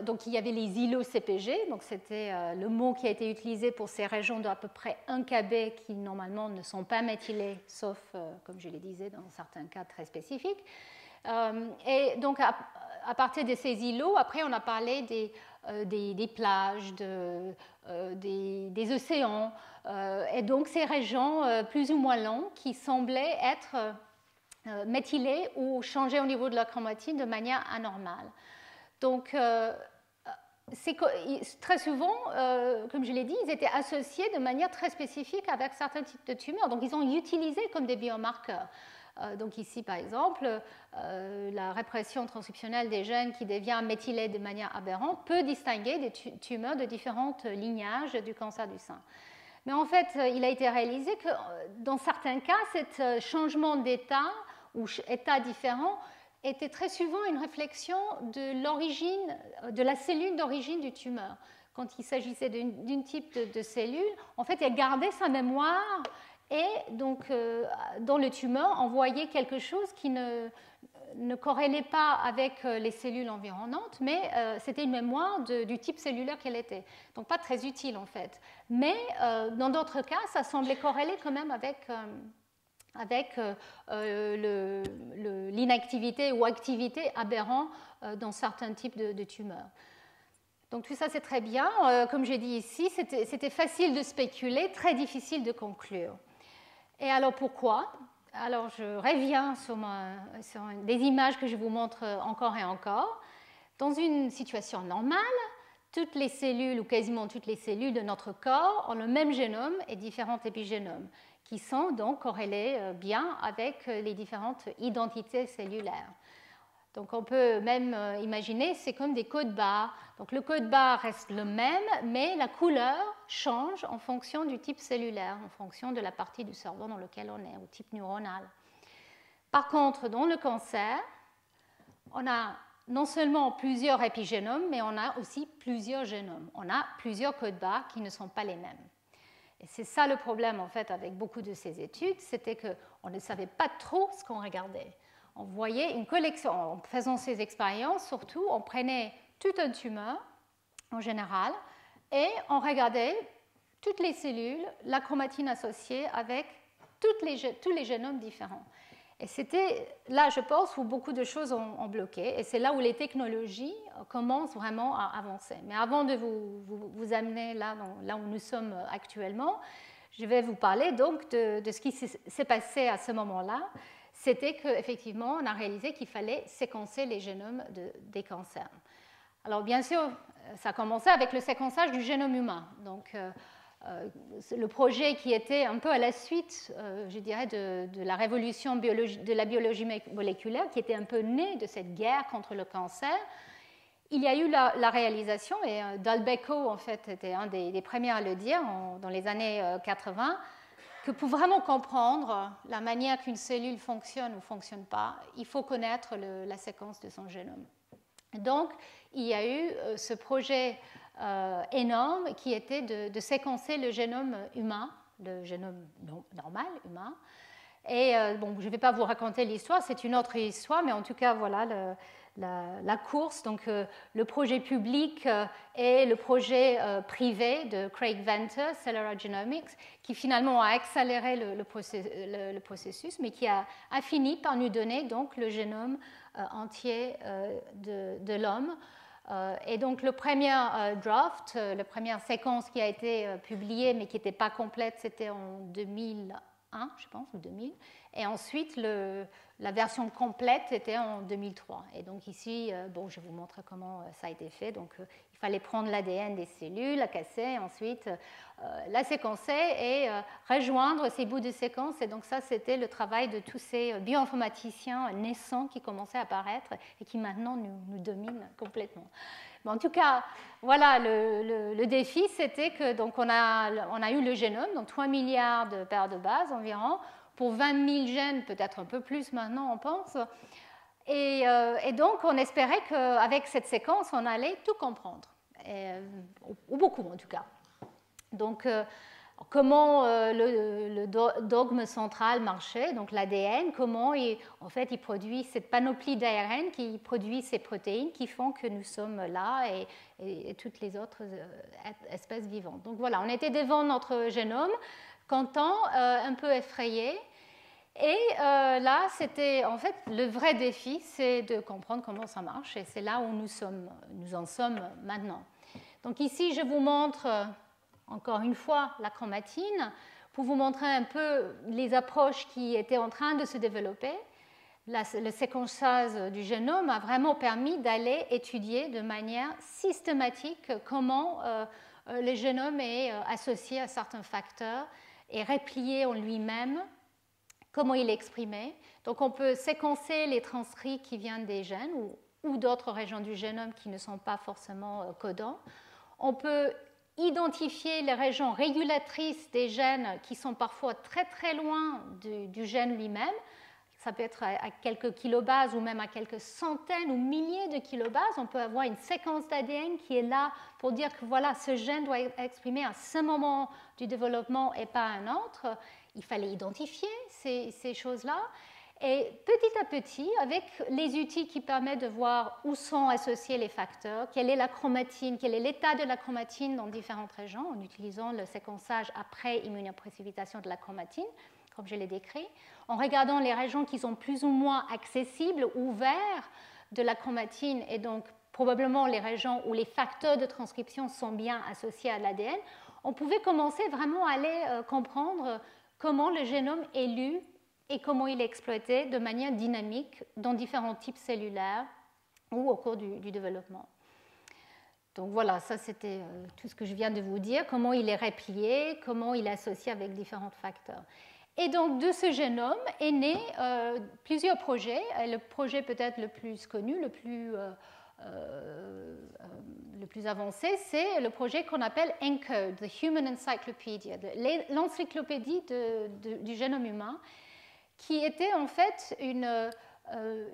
donc il y avait les îlots CPG, donc c'était euh, le mot qui a été utilisé pour ces régions d'à peu près 1 kb qui normalement ne sont pas méthylées, sauf, euh, comme je le disais, dans certains cas très spécifiques. et donc à, partir de ces îlots, après on a parlé des, des, plages, de, des, des, océans, et donc ces régions plus ou moins longues qui semblaient être méthylées ou changées au niveau de la chromatine de manière anormale. Donc, euh, très souvent, euh, comme je l'ai dit, ils étaient associés de manière très spécifique avec certains types de tumeurs. Donc, ils ont utilisé comme des biomarqueurs. Euh, donc ici, par exemple, la répression transcriptionnelle des gènes qui devient méthylée de manière aberrante peut distinguer des tumeurs de différents lignages du cancer du sein. Mais en fait, il a été réalisé que dans certains cas, ce changement d'état ou état différent était très souvent une réflexion de l'origine, de la cellule d'origine du tumeur. Quand il s'agissait d'un type de, cellule, en fait, elle gardait sa mémoire et donc euh, dans le tumeur, on voyait quelque chose qui ne, ne corrélait pas avec euh, les cellules environnantes, mais euh, c'était une mémoire du type cellulaire qu'elle était. Donc pas très utile en fait. Mais dans d'autres cas, ça semblait corréler quand même avec avec euh, euh, l'inactivité ou activité aberrant euh, dans certains types de, tumeurs. Donc tout ça c'est très bien. comme j'ai dit ici, c'était facile de spéculer, très difficile de conclure. Et alors pourquoi? Alors je reviens sur, sur, des images que je vous montre encore et encore. Dans une situation normale, toutes les cellules ou quasiment toutes les cellules de notre corps ont le même génome et différents épigénomes qui sont donc corrélés euh, bien avec euh, les différentes identités cellulaires. Donc on peut même euh, imaginer c'est comme des codes barres. Donc le code barre reste le même, mais la couleur change en fonction du type cellulaire, en fonction de la partie du cerveau dans lequel on est, au type neuronal. Par contre, dans le cancer, on a non seulement plusieurs épigénomes, mais on a aussi plusieurs génomes. On a plusieurs codes barres qui ne sont pas les mêmes. Et c'est ça le problème en fait avec beaucoup de ces études, c'était qu'on ne savait pas trop ce qu'on regardait. on voyait une collection, en faisant ces expériences, surtout, on prenait toute une tumeur, en général, et on regardait toutes les cellules, la chromatine associée avec les, tous les génomes différents. Et c'était là, je pense, où beaucoup de choses ont, bloqué. Et c'est là où les technologies commencent vraiment à avancer. Mais avant de vous, amener là, où nous sommes actuellement, je vais vous parler donc de, ce qui s'est passé à ce moment-là. C'était qu'effectivement, on a réalisé qu'il fallait séquencer les génomes de, des cancers. Alors bien sûr, ça a commencé avec le séquençage du génome humain. Donc, euh, le projet qui était un peu à la suite, euh, je dirais, de, la révolution de la biologie moléculaire, qui était un peu né de cette guerre contre le cancer, il y a eu la, réalisation, et euh, Dalbeco, en fait, était un des, premiers à le dire dans les années 80, que pour vraiment comprendre la manière qu'une cellule fonctionne ou ne fonctionne pas, il faut connaître la séquence de son génome. Donc, il y a eu ce projet euh, énorme qui était de, séquencer le génome humain, le génome normal humain. Et euh, bon, je ne vais pas vous raconter l'histoire, c'est une autre histoire, mais en tout cas, voilà la, course, donc euh, le projet public et le projet privé de Craig Venter, Cellular Genomics, qui finalement a accéléré le, processus, mais qui a, fini par nous donner donc le génome entier de l'homme. Euh, et donc le premier euh, draft, euh, la première séquence qui a été publiée mais qui n'était pas complète, c'était en 2001, je pense, ou 2000. Et ensuite, la version complète était en 2003. Et donc ici, bon, je vous montre comment ça a été fait. Donc il fallait prendre l'ADN des cellules, la casser, ensuite la séquencer et rejoindre ces bouts de séquence. Et donc ça, c'était le travail de tous ces bioinformaticiens naissants qui commençaient à apparaître et qui maintenant nous, dominent complètement. en tout cas, voilà, le, défi, c'était que donc on a, on a eu le génome, donc 3 milliards de paires de bases environ, pour 20 000 gènes, peut-être un peu plus maintenant, on pense. Et, euh, donc, on espérait qu'avec cette séquence, on allait tout comprendre, euh, ou beaucoup en tout cas. Donc, euh, comment le, dogme central marchait, donc l'ADN, comment il, en fait il produit cette panoplie d'ARN qui produit ces protéines qui font que nous sommes là et toutes les autres espèces vivantes. Donc voilà, on était devant notre génome, content, un peu effrayé, et euh, là, c'était en fait le vrai défi, c'est de comprendre comment ça marche. Et c'est là où nous, sommes, nous en sommes maintenant. Donc ici, je vous montre euh, encore une fois la chromatine pour vous montrer un peu les approches qui étaient en train de se développer. le séquençage du génome a vraiment permis d'aller étudier de manière systématique comment euh, le génome est associé à certains facteurs et replié en lui-même comment il est exprimé. Donc on peut séquencer les transcrits qui viennent des gènes ou, d'autres régions du génome qui ne sont pas forcément euh, codants. On peut identifier les régions régulatrices des gènes qui sont parfois très très loin du, gène lui-même. Ça peut être à quelques kilobases ou même à quelques centaines ou milliers de kilobases. On peut avoir une séquence d'ADN qui est là pour dire que voilà, ce gène doit être exprimé à ce moment du développement et pas à un autre il fallait identifier ces, choses-là. Et petit à petit, avec les outils qui permettent de voir où sont associés les facteurs, quelle est la chromatine, quel est l'état de la chromatine dans différentes régions, en utilisant le séquençage après immunoprécipitation de la chromatine, comme je l'ai décrit, en regardant les régions qui sont plus ou moins accessibles, ouvertes de la chromatine, et donc probablement les régions où les facteurs de transcription sont bien associés à l'ADN, on pouvait commencer vraiment à aller euh, comprendre comment le génome est lu et comment il est exploité de manière dynamique dans différents types cellulaires ou au cours du, développement. Donc voilà, ça c'était euh, tout ce que je viens de vous dire, comment il est replié, comment il est associé avec différents facteurs. Et donc de ce génome est né euh, plusieurs projets. le projet peut-être le plus connu, le plus euh, le plus avancé, c'est le projet qu'on appelle ENCODE, the Human Encyclopedia, l'encyclopédie du génome humain, qui était en fait une, euh,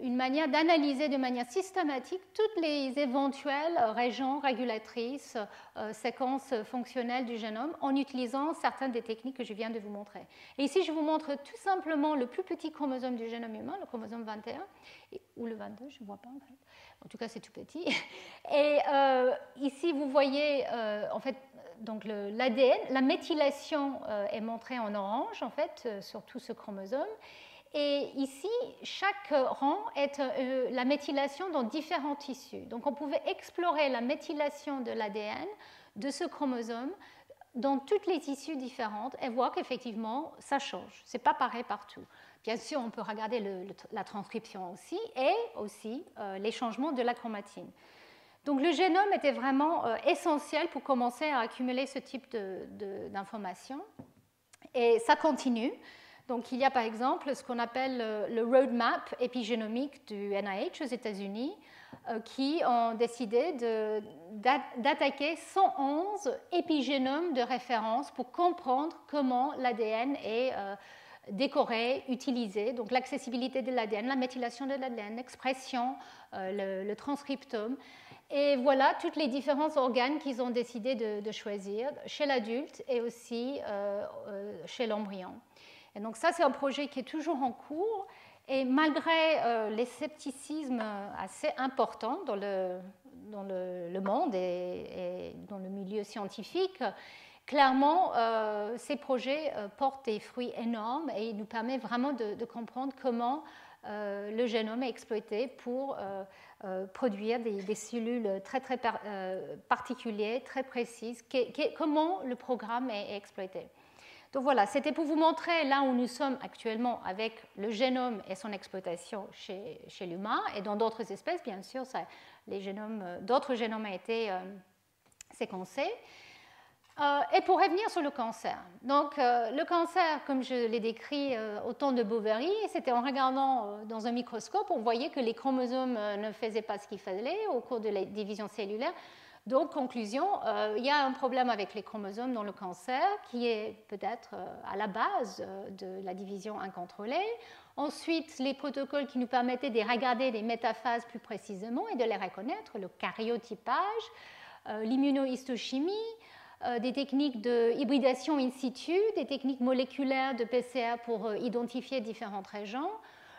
une manière d'analyser de manière systématique toutes les éventuelles régions régulatrices, euh, séquences fonctionnelles du génome en utilisant certaines des techniques que je viens de vous montrer. Et ici, je vous montre tout simplement le plus petit chromosome du génome humain, le chromosome 21, ou le 22, je ne vois pas. En tout cas, c'est tout petit. [LAUGHS] Et euh, ici, vous voyez en fait donc l'ADN, la méthylation est montrée en orange en fait sur tout ce chromosome. Et ici, chaque rang est euh, la méthylation dans différents tissus. Donc on pouvait explorer la méthylation de l'ADN de ce chromosome dans toutes les tissus différents et voir qu'effectivement, ça change. Ce n'est pas pareil partout. Bien sûr, on peut regarder la transcription aussi et aussi euh, les changements de la chromatine. Donc le génome était vraiment euh, essentiel pour commencer à accumuler ce type d'informations. Et ça continue. Donc il y a par exemple ce qu'on appelle le roadmap épigénomique du NIH aux États-Unis, euh, qui ont décidé d'attaquer 111 épigénomes de référence pour comprendre comment l'ADN est euh, décoré, utilisé, donc l'accessibilité de l'ADN, la méthylation de l'ADN, l'expression, euh, le, transcriptome. Et voilà toutes les différents organes qu'ils ont décidé de, choisir chez l'adulte et aussi chez l'embryon. Et donc ça, c'est un projet qui est toujours en cours. Et malgré euh, les scepticismes assez importants dans le, dans le, monde et, dans le milieu scientifique, clairement, euh, ces projets euh, portent des fruits énormes et ils nous permettent vraiment de, comprendre comment le génome est exploité pour produire des, cellules très, très particulières, très précises, comment le programme est exploité. Donc voilà, c'était pour vous montrer là où nous sommes actuellement avec le génome et son exploitation chez, l'humain et dans d'autres espèces, bien sûr, les génomes, euh, d'autres génomes ont été euh, séquencés. Euh, et pour revenir sur le cancer. Donc, le cancer, comme je l'ai décrit au temps de Bovary, c'était en regardant dans un microscope, on voyait que les chromosomes ne faisaient pas ce qu'il fallait au cours de la division cellulaire. Donc, conclusion, euh, il y a un problème avec les chromosomes dans le cancer qui est peut-être euh, à la base euh, de la division incontrôlée. Ensuite, les protocoles qui nous permettaient de regarder les métaphases plus précisément et de les reconnaître, le cariotypage, l'immunohistochimie, des techniques de hybridation in situ, des techniques moléculaires de PCR pour identifier différentes régions,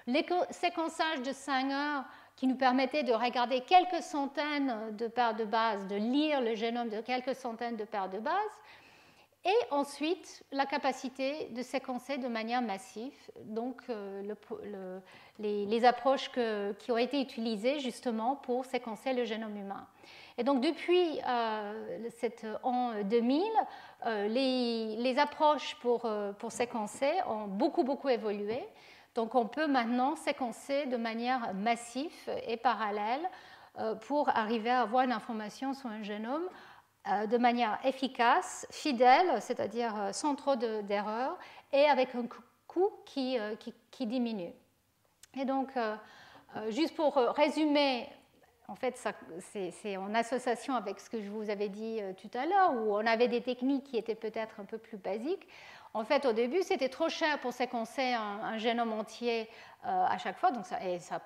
les séquençages de Sanger qui nous permettait de regarder quelques centaines de paires de bases, de lire le génome de quelques centaines de paires de bases, et ensuite la capacité de séquencer de manière massive, donc euh, les, approches qui ont été utilisées justement pour séquencer le génome humain. Et donc depuis euh, cet an 2000, euh, les, approches pour, pour séquencer ont beaucoup beaucoup évolué. Donc on peut maintenant séquencer de manière massive et parallèle euh, pour arriver à avoir une information sur un génome euh, de manière efficace, fidèle, c'est-à-dire euh, sans trop d'erreurs, et avec un coût qui, qui, diminue. Et donc, juste pour résumer, en fait, c'est en association avec ce que je vous avais dit tout à l'heure, où on avait des techniques qui étaient peut-être un peu plus basiques. En fait, au début, c'était trop cher pour séquencer un, génome entier euh, à chaque fois, donc ça, et ça,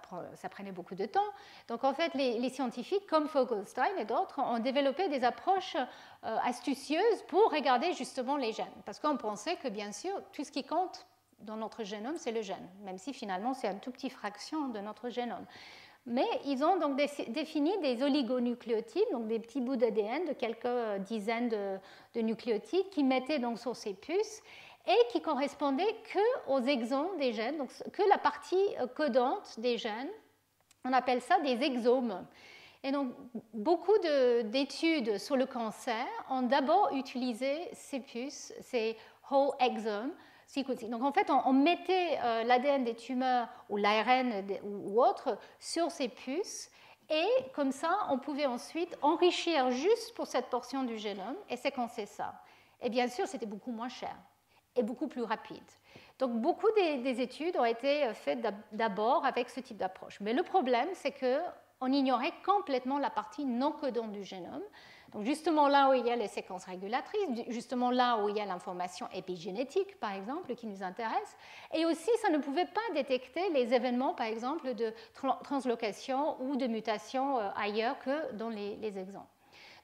prenait beaucoup de temps. Donc, en fait, les, scientifiques, comme Fogelstein et d'autres, ont développé des approches euh, astucieuses pour regarder justement les gènes. Parce qu'on pensait que, bien sûr, tout ce qui compte dans notre génome, c'est le gène, même si finalement, c'est une toute petite fraction de notre génome. Mais ils ont donc défini des oligonucléotides, donc des petits bouts d'ADN de quelques euh, dizaines de, nucléotides qui mettaient donc sur ces puces et qui correspondaient que aux exomes des gènes, donc que la partie euh, codante des gènes. On appelle ça des exomes. Et donc, beaucoup d'études sur le cancer ont d'abord utilisé ces puces, ces whole exomes, donc en fait, on, mettait euh, l'ADN des tumeurs ou l'ARN ou, autre sur ces puces et comme ça, on pouvait ensuite enrichir juste pour cette portion du génome et séquencer ça. Et bien sûr, c'était beaucoup moins cher et beaucoup plus rapide. Donc beaucoup des, études ont été faites d'abord avec ce type d'approche. Mais le problème, c'est que on ignorait complètement la partie non codante du génome. Donc justement là où il y a les séquences régulatrices, justement là où il y a l'information épigénétique, par exemple, qui nous intéresse. Et aussi, ça ne pouvait pas détecter les événements, par exemple, de translocation ou de mutation euh, ailleurs que dans les, exemples.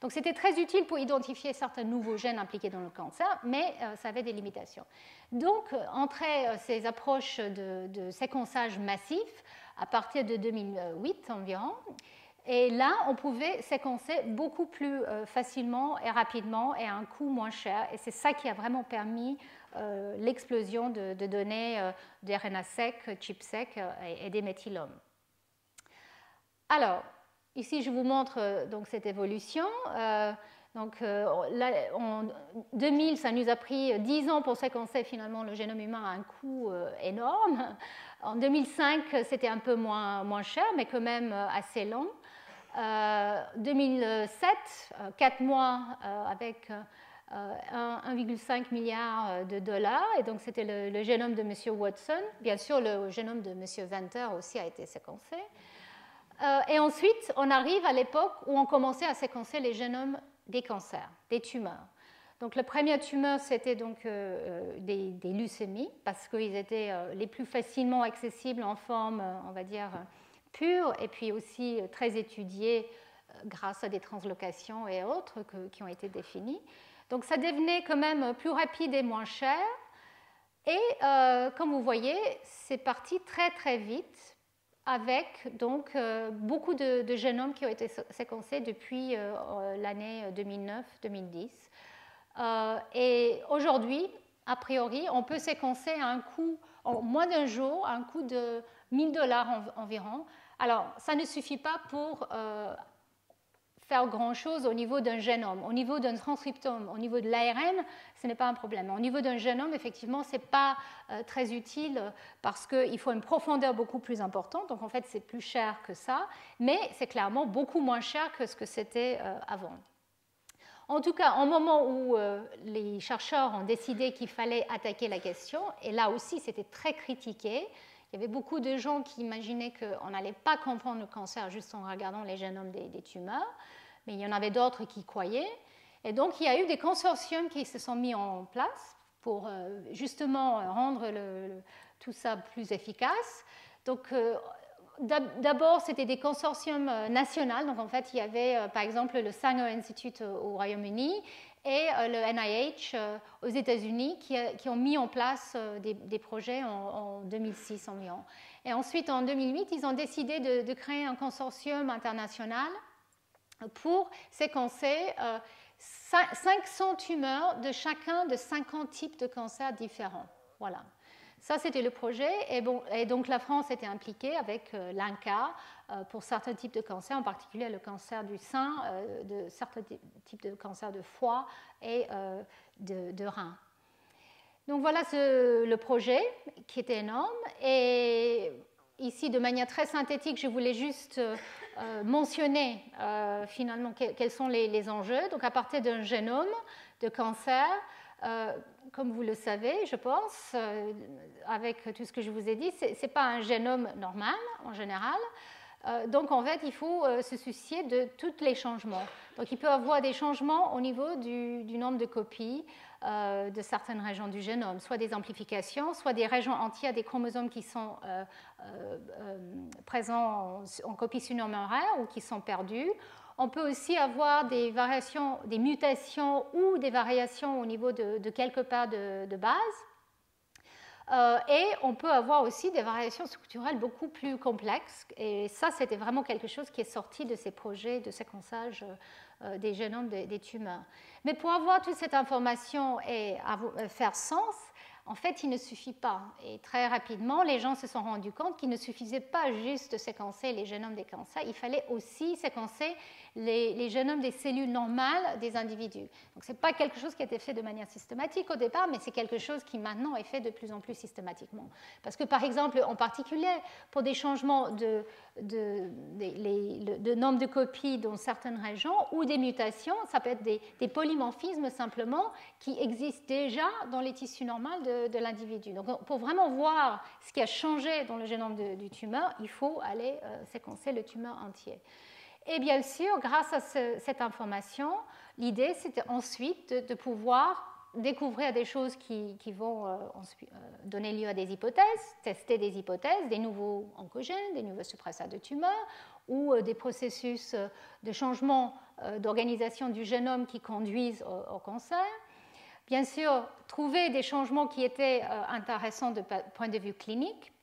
Donc c'était très utile pour identifier certains nouveaux gènes impliqués dans le cancer, mais euh, ça avait des limitations. Donc entre ces approches de séquençage massif à partir de 2008 environ, et là, on pouvait séquencer beaucoup plus euh, facilement et rapidement et à un coût moins cher. Et c'est ça qui a vraiment permis euh, l'explosion de, données euh, d'RNA sec, chip sec et, des méthylomes. Alors, ici, je vous montre donc cette évolution. donc, en 2000, ça nous a pris 10 ans pour séquencer finalement le génome humain à un coût énorme. En 2005, c'était un peu moins, moins cher, mais quand même assez long. 2007, euh, 4 mois euh, avec 1,5 euh, milliard de dollars, et donc c'était le, génome de M. Watson. Bien sûr, le génome de M. Venter aussi a été séquencé. et ensuite, on arrive à l'époque où on commençait à séquencer les génomes des cancers, des tumeurs. Donc, la première tumeur, c'était donc des, leucémies, parce qu'ils étaient les plus facilement accessibles en forme, on va dire, et puis aussi euh, très étudié euh, grâce à des translocations et autres qui ont été définies. Donc ça devenait quand même plus rapide et moins cher. Et euh, comme vous voyez, c'est parti très très vite avec donc beaucoup de, génomes qui ont été séquencés depuis l'année 2009-2010. et aujourd'hui, a priori, on peut séquencer à un coût, en moins d'un jour, à un coût de 1000 dollars environ, alors, ça ne suffit pas pour euh, faire grand-chose au niveau d'un génome. Au niveau d'un transcriptome, au niveau de l'ARN, ce n'est pas un problème. Au niveau d'un génome, effectivement, ce n'est pas euh, très utile parce qu'il faut une profondeur beaucoup plus importante. Donc, en fait, c'est plus cher que ça, mais c'est clairement beaucoup moins cher que ce que c'était euh, avant. En tout cas, au moment où les chercheurs ont décidé qu'il fallait attaquer la question, et là aussi c'était très critiqué, il y avait beaucoup de gens qui imaginaient qu'on n'allait pas comprendre le cancer juste en regardant les génomes des, tumeurs, mais il y en avait d'autres qui croyaient. Et donc, il y a eu des consortiums qui se sont mis en place pour euh, justement rendre tout ça plus efficace. Donc, euh, D'abord, c'était des consortiums euh, nationaux. Donc, en fait, il y avait, par exemple, le Sanger Institute au Royaume-Uni et euh, le NIH euh, aux États-Unis qui, ont mis en place euh, des, projets en, 2006 environ. Et ensuite, en 2008, ils ont décidé de, créer un consortium international pour séquencer 500 tumeurs de chacun de 50 types de cancers différents. Voilà. Ça, c'était le projet. Et, bon, et, donc, la France était impliquée avec l'INCA euh, pour certains types de cancers, en particulier le cancer du sein, euh, de certains types de cancers de foie et euh, de, rein. Donc voilà le projet qui était énorme. Et ici, de manière très synthétique, je voulais juste mentionner finalement quels sont les, enjeux. Donc à partir d'un génome de cancer, comme vous le savez, je pense, avec tout ce que je vous ai dit, ce n'est pas un génome normal en général. Euh, donc en fait, il faut euh, se soucier de tous les changements. Donc il peut y avoir des changements au niveau du, nombre de copies euh, de certaines régions du génome, soit des amplifications, soit des régions entières des chromosomes qui sont présents en, copie surnuméraire ou qui sont perdus. On peut aussi avoir des variations, des mutations ou des variations au niveau de, quelques paires de base. Euh, et on peut avoir aussi des variations structurelles beaucoup plus complexes. Et ça, c'était vraiment quelque chose qui est sorti de ces projets de séquençage euh, des génomes des, tumeurs. Mais pour avoir toute cette information et euh, faire sens, en fait, il ne suffit pas. Et très rapidement, les gens se sont rendus compte qu'il ne suffisait pas juste de séquencer les génomes des cancers, il fallait aussi séquencer les, génomes des cellules normales des individus. Donc ce n'est pas quelque chose qui a été fait de manière systématique au départ, mais c'est quelque chose qui maintenant est fait de plus en plus systématiquement. Parce que par exemple, en particulier, pour des changements de, de, nombre de copies dans certaines régions ou des mutations, ça peut être des, polymorphismes simplement qui existent déjà dans les tissus normaux de, l'individu. Donc pour vraiment voir ce qui a changé dans le génome du tumeur, il faut aller euh, séquencer le tumeur entier. Et bien sûr, grâce à cette information, l'idée, c'était ensuite de, pouvoir découvrir des choses qui, vont euh, euh, donner lieu à des hypothèses, tester des hypothèses, des nouveaux oncogènes, des nouveaux suppresseurs de tumeurs ou euh, des processus de changement d'organisation du génome qui conduisent au, cancer. Bien sûr, trouver des changements qui étaient intéressants de point de vue clinique,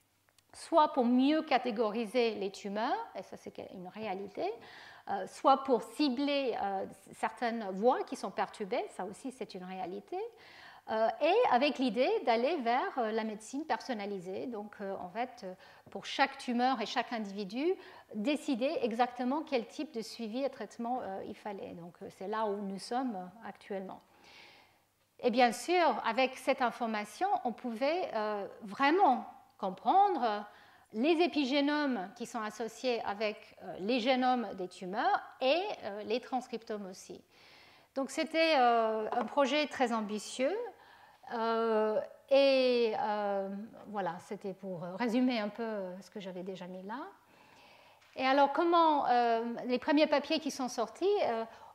soit pour mieux catégoriser les tumeurs, et ça c'est une réalité, euh, soit pour cibler euh, certaines voies qui sont perturbées, ça aussi c'est une réalité, euh, et avec l'idée d'aller vers la médecine personnalisée, donc en fait pour chaque tumeur et chaque individu, décider exactement quel type de suivi et traitement il fallait. Donc c'est là où nous sommes actuellement. Et bien sûr, avec cette information, on pouvait vraiment comprendre les épigénomes qui sont associés avec euh, les génomes des tumeurs et euh, les transcriptomes aussi. Donc c'était euh, un projet très ambitieux. et voilà, c'était pour résumer un peu ce que j'avais déjà mis là. Et alors, comment les premiers papiers qui sont sortis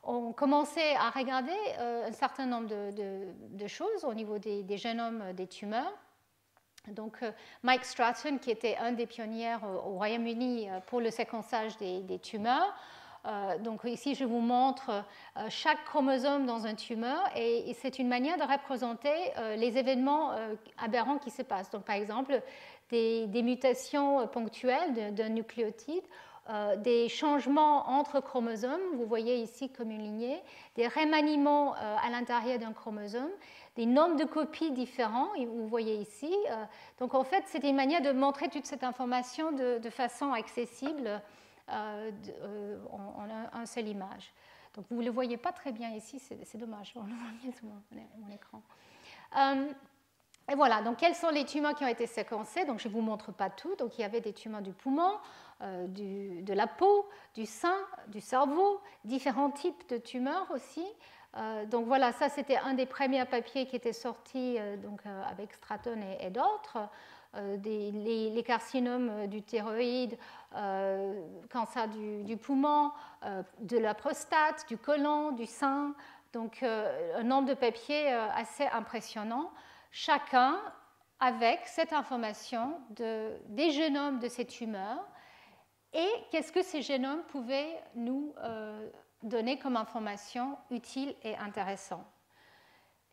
ont commencé à regarder un certain nombre de, choses au niveau des génomes des tumeurs. Donc, euh, Mike Stratton, qui était un des pionniers au Royaume-Uni euh, pour le séquençage des, tumeurs, euh, donc ici, je vous montre chaque chromosome dans un tumeur et, c'est une manière de représenter les événements aberrants qui se passent. Donc, par exemple, des, mutations ponctuelles d'un nucléotide des changements entre chromosomes, vous voyez ici comme une lignée, des remaniements à l'intérieur d'un chromosome, des nombres de copies différents, vous voyez ici. Euh, donc en fait, c'est une manière de montrer toute cette information de, façon accessible en, une seule image. Donc vous ne le voyez pas très bien ici, c'est dommage, on le voit [LAUGHS] bien sur mon, écran. Et voilà, donc quels sont les tumeurs qui ont été séquencés Donc je ne vous montre pas tout. Donc il y avait des tumeurs du poumon, euh, de la peau, du sein, du cerveau, différents types de tumeurs aussi. Euh, donc voilà, ça c'était un des premiers papiers qui était sorti euh, donc, avec Stratton et, d'autres. les, carcinomes du thyroïde, cancer du, poumon, de la prostate, du côlon, du sein. Donc un nombre de papiers assez impressionnant chacun avec cette information de, des génomes de ces tumeurs et qu'est-ce que ces génomes pouvaient nous euh, donner comme information utile et intéressante.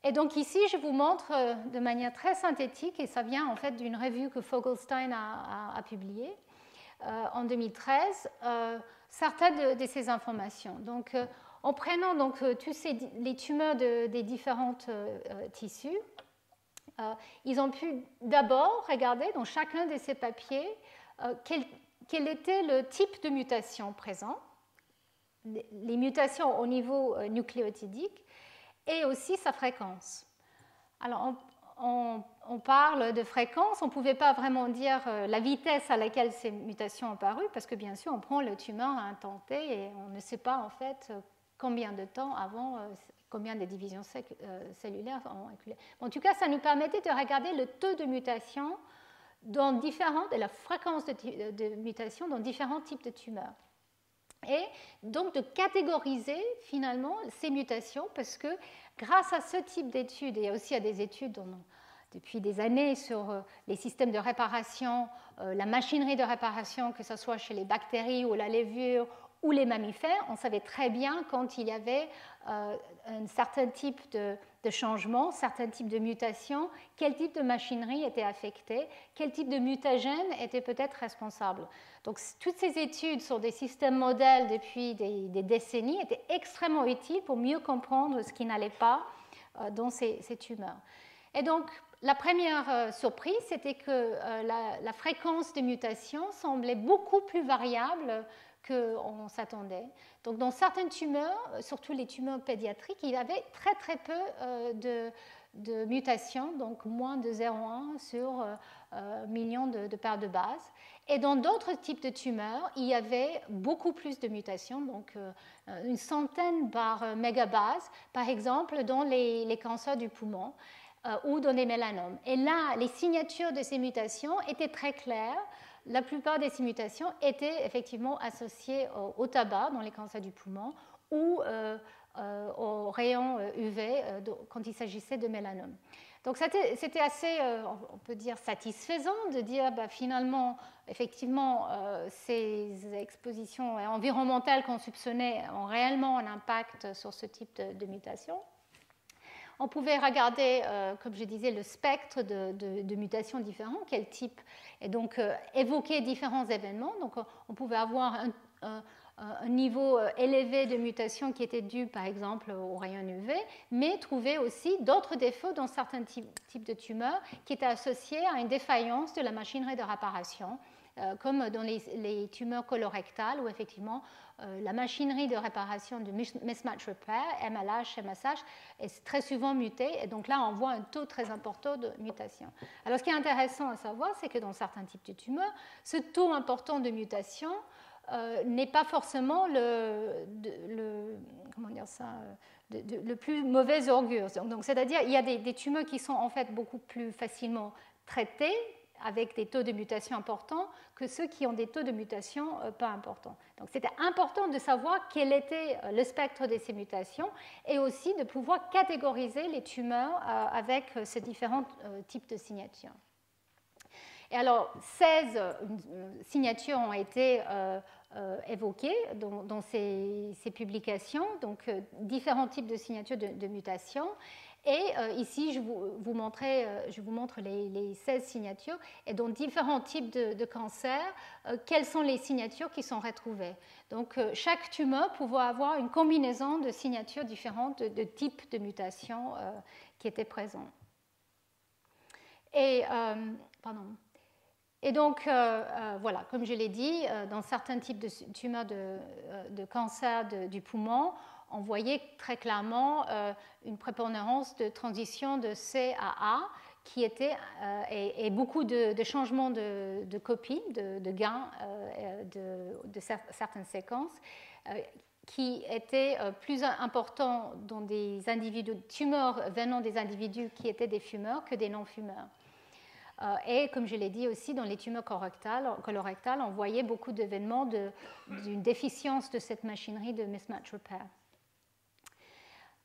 Et donc ici, je vous montre euh, de manière très synthétique, et ça vient en fait d'une revue que Fogelstein a, publiée euh, en 2013, certaines de, ces informations. Donc, en prenant donc tous les tumeurs des différents tissus, euh, ils ont pu d'abord regarder dans chacun de ces papiers euh, quel, était le type de mutation présent, les mutations au niveau euh, nucléotidique, et aussi sa fréquence. Alors, on, parle de fréquence, on ne pouvait pas vraiment dire la vitesse à laquelle ces mutations ont paru, parce que bien sûr, on prend le tumeur à T et on ne sait pas en fait combien de temps avant combien de divisions euh, cellulaires ont inclus. En tout cas, ça nous permettait de regarder le taux de mutation dans différentes, et la fréquence de, de mutation dans différents types de tumeurs. Et donc de catégoriser finalement ces mutations parce que grâce à ce type d'études et aussi à des études depuis des années sur euh, les systèmes de réparation, euh, la machinerie de réparation, que ce soit chez les bactéries ou la levure ou les mammifères, on savait très bien quand il y avait un certain type de, changement, certain type de mutation, quel type de machinerie était affecté, quel type de mutagène était peut-être responsable? Donc toutes ces études sur des systèmes modèles depuis des, décennies étaient extrêmement utiles pour mieux comprendre ce qui n'allait pas euh, dans ces, tumeurs. Et donc la première euh, surprise, c'était que la, la, fréquence de mutation semblait beaucoup plus variable qu'on s'attendait. Donc dans certaines tumeurs, surtout les tumeurs pédiatriques, il y avait très très peu de, de mutations, donc moins de 0,1 sur euh, millions de, paires de bases. Et dans d'autres types de tumeurs, il y avait beaucoup plus de mutations, donc euh, une centaine par mégabase, par exemple dans les, cancers du poumon euh, ou dans les mélanomes. Et là, les signatures de ces mutations étaient très claires. La plupart de ces mutations étaient effectivement associées au, tabac dans les cancers du poumon ou aux rayons UV quand il s'agissait de mélanomes. Donc c'était assez, euh, on peut dire, satisfaisant de dire bah, finalement, effectivement, euh, ces expositions environnementales qu'on soupçonnait ont réellement un impact sur ce type de, mutation. On pouvait regarder, euh, comme je disais, le spectre de, mutations différents, quel type, et donc évoquer différents événements. Donc on pouvait avoir un niveau euh, élevé de mutation qui était dû par exemple au rayon UV, mais trouver aussi d'autres défauts dans certains types de tumeurs qui étaient associés à une défaillance de la machinerie de réparation, euh, comme dans les, tumeurs colorectales où effectivement euh, la machinerie de réparation du mismatch repair, MLH, MSH, est très souvent mutée et donc là on voit un taux très important de mutation. Alors ce qui est intéressant à savoir, c'est que dans certains types de tumeurs, ce taux important de mutation euh, n'est pas forcément le, comment dire ça, le plus mauvais augure. Donc, c'est-à-dire il y a des, tumeurs qui sont en fait beaucoup plus facilement traitées avec des taux de mutation importants que ceux qui ont des taux de mutation euh, pas importants. Donc c'était important de savoir quel était euh, le spectre de ces mutations et aussi de pouvoir catégoriser les tumeurs avec ces différents types de signatures. Et alors, 16 signatures ont été euh, évoquées dans, ces, publications, donc euh, différents types de signatures de, mutations. Et euh, ici, je vous, vous, je vous montre les, 16 signatures et dans différents types de, cancers, quelles sont les signatures qui sont retrouvées. Donc, chaque tumeur pouvait avoir une combinaison de signatures différentes de, types de mutations qui étaient présents. Et, donc, euh, euh, voilà, comme je l'ai dit, euh, dans certains types de tumeurs de, cancer du poumon, on voyait très clairement une prépondérance de transition de C à A qui était, et, beaucoup de, changements de, copie, de, gains de, certaines séquences qui étaient plus importants dans des tumeurs venant des individus qui étaient des fumeurs que des non-fumeurs. Euh, et comme je l'ai dit aussi, dans les tumeurs colorectales, on voyait beaucoup d'événements d'une déficience de cette machinerie de mismatch repair.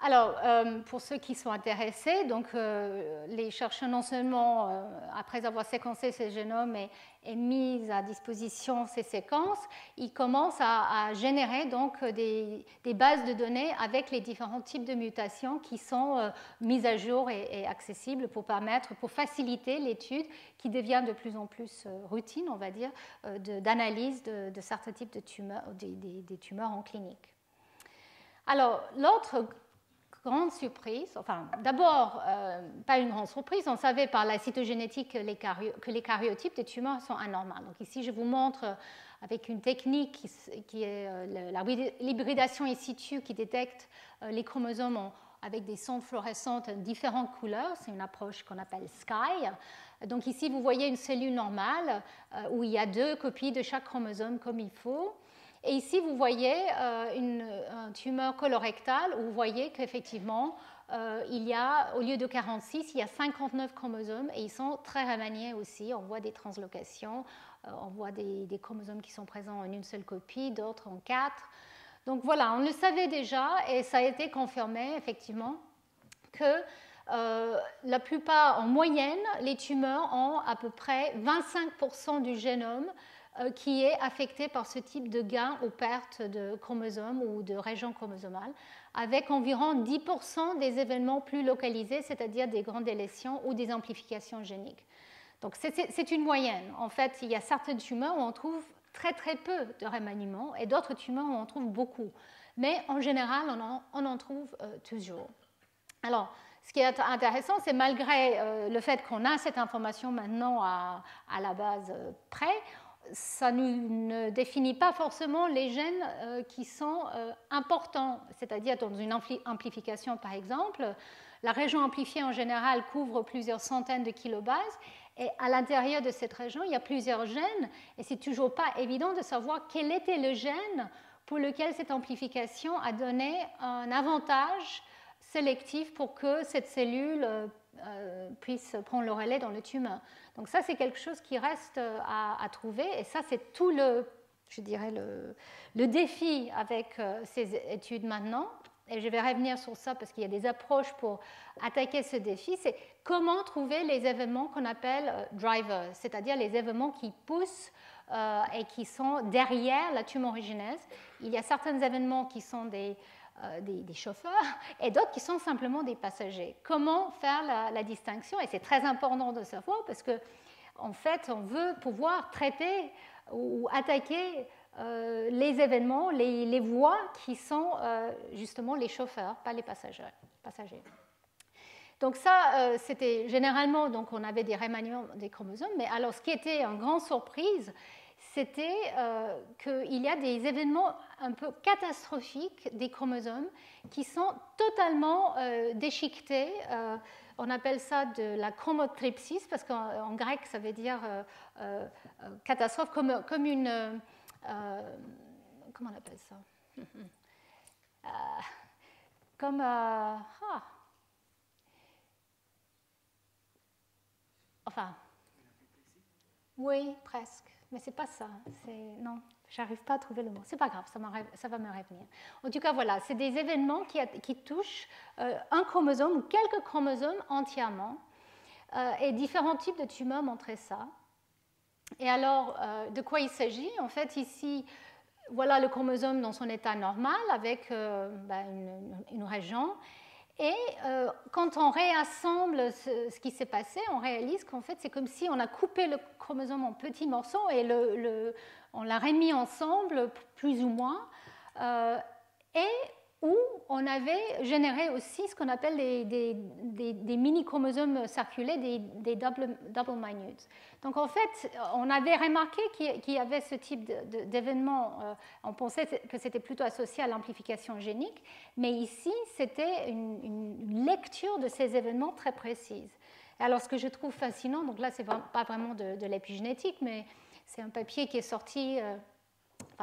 Alors, euh, pour ceux qui sont intéressés, donc, euh, les chercheurs, non seulement, euh, après avoir séquencé ces génomes et, mis à disposition ces séquences, ils commencent à, générer donc, des, bases de données avec les différents types de mutations qui sont mises à jour et, accessibles pour permettre, pour faciliter l'étude qui devient de plus en plus routine, on va dire, d'analyse de, certains types de tumeurs, tumeurs en clinique. Alors, l'autre grande surprise, enfin d'abord, euh, pas une grande surprise, on savait par la cytogénétique que les, que les karyotypes des tumeurs sont anormales. Donc ici, je vous montre euh, avec une technique qui, est euh, l'hybridation in situ qui détecte les chromosomes avec des sondes fluorescentes de différentes couleurs. C'est une approche qu'on appelle SKY. Donc ici, vous voyez une cellule normale où il y a deux copies de chaque chromosome comme il faut. Et ici, vous voyez euh, une, tumeur colorectale où vous voyez qu'effectivement, euh, il y a, au lieu de 46, il y a 59 chromosomes et ils sont très remaniés aussi. On voit des translocations, euh, on voit des, chromosomes qui sont présents en une seule copie, d'autres en quatre. Donc voilà, on le savait déjà et ça a été confirmé effectivement que la plupart, en moyenne, les tumeurs ont à peu près 25% du génome euh, qui est affecté par ce type de gain ou perte de chromosomes ou de régions chromosomales, avec environ 10% des événements plus localisés, c'est-à-dire des grandes délétions ou des amplifications géniques. Donc c'est une moyenne. En fait, il y a certaines tumeurs où on trouve très très peu de remaniements et d'autres tumeurs où on trouve beaucoup. Mais en général, on en, trouve euh, toujours. Alors, ce qui est intéressant, c'est malgré euh, le fait qu'on a cette information maintenant à la base près, ça ne définit pas forcément les gènes euh, qui sont euh, importants, c'est-à-dire dans une amplification par exemple, la région amplifiée en général couvre plusieurs centaines de kilobases. Et à l'intérieur de cette région, il y a plusieurs gènes. Et c'est toujours pas évident de savoir quel était le gène pour lequel cette amplification a donné un avantage sélectif pour que cette cellule euh, puisse prendre le relais dans le tumeur. Donc ça, c'est quelque chose qui reste euh, à, trouver, et ça, c'est tout le, je dirais, le, défi avec euh, ces études maintenant. Et je vais revenir sur ça parce qu'il y a des approches pour attaquer ce défi. C'est comment trouver les événements qu'on appelle euh, drivers, c'est-à-dire les événements qui poussent et qui sont derrière la tumorigénèse. Il y a certains événements qui sont des, des, chauffeurs et d'autres qui sont simplement des passagers. Comment faire la, distinction? Et c'est très important de savoir parce que en fait, on veut pouvoir traiter ou attaquer euh, les événements, les, voies qui sont euh, justement les chauffeurs, pas les passagers. passagers. Donc ça, euh, c'était généralement, donc on avait des remaniements des chromosomes, mais alors ce qui était une grande surprise, c'était qu'il y a des événements un peu catastrophiques des chromosomes qui sont totalement déchiquetés on appelle ça de la chromotripsis, parce qu'en grec, ça veut dire euh, euh, catastrophe, comme, une... Euh, comment on appelle ça? [LAUGHS] Comme... Ah. Enfin... Oui, presque. Mais c'est pas ça. Non. J'arrive pas à trouver le mot. C'est pas grave, ça, va me revenir. En tout cas, voilà, c'est des événements qui, touchent euh, un chromosome ou quelques chromosomes entièrement euh, et différents types de tumeurs montrent ça. Et alors, euh, de quoi il s'agit? En fait, ici, voilà le chromosome dans son état normal avec une, une, région. Et quand on réassemble ce, qui s'est passé, on réalise qu'en fait, c'est comme si on a coupé le chromosome en petits morceaux et on l'a remis ensemble, plus ou moins, euh, où on avait généré aussi ce qu'on appelle des, mini-chromosomes circulés, des, double, double, minutes. Donc en fait, on avait remarqué qu'il y avait ce type d'événement, euh, on pensait que c'était plutôt associé à l'amplification génique, mais ici, c'était une, lecture de ces événements très précise. Alors ce que je trouve fascinant, donc là, c'est pas vraiment de, de l'épigénétique, mais c'est un papier qui est sorti, euh,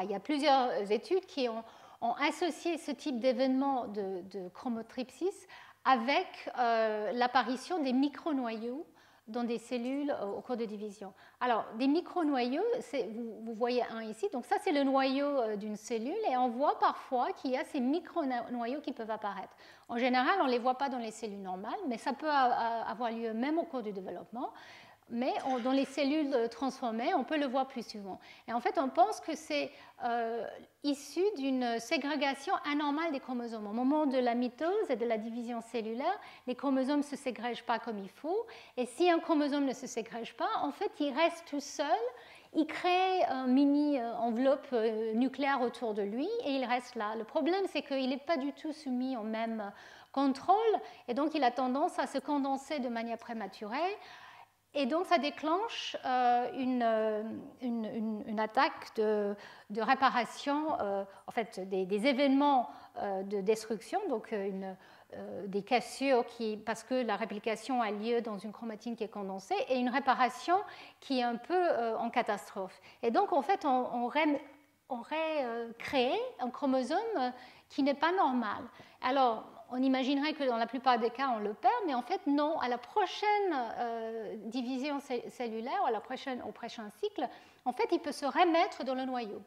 il y a plusieurs études qui ont, associé ce type d'événement de, chromotripsis avec euh, l'apparition des micronoyaux dans des cellules euh, au cours de division. Alors, des micronoyaux, vous, vous voyez un ici, donc ça c'est le noyau d'une cellule et on voit parfois qu'il y a ces micronoyaux qui peuvent apparaître. En général, on ne les voit pas dans les cellules normales, mais ça peut avoir lieu même au cours du développement mais dans les cellules euh, transformées, on peut le voir plus souvent. Et en fait, on pense que c'est euh, issu d'une ségrégation anormale des chromosomes. Au moment de la mitose et de la division cellulaire, les chromosomes ne se ségrègent pas comme il faut. Et si un chromosome ne se ségrège pas, en fait, il reste tout seul. Il crée un mini euh, nucléaire autour de lui et il reste là. Le problème, c'est qu'il n'est pas du tout soumis au même contrôle et donc il a tendance à se condenser de manière prématurée et donc, ça déclenche euh, euh, une, une, attaque de, de réparation, euh, en fait, des, événements de destruction, donc des cassures qui, parce que la réplication a lieu dans une chromatine qui est condensée, et une réparation qui est un peu en catastrophe. Et donc, en fait, on, aurait, on aurait créé un chromosome qui n'est pas normal. Alors, on imaginerait que dans la plupart des cas, on le perd, mais en fait, non. À la prochaine euh, division cellulaire, à la prochaine, au prochain cycle, en fait, il peut se remettre dans le noyau.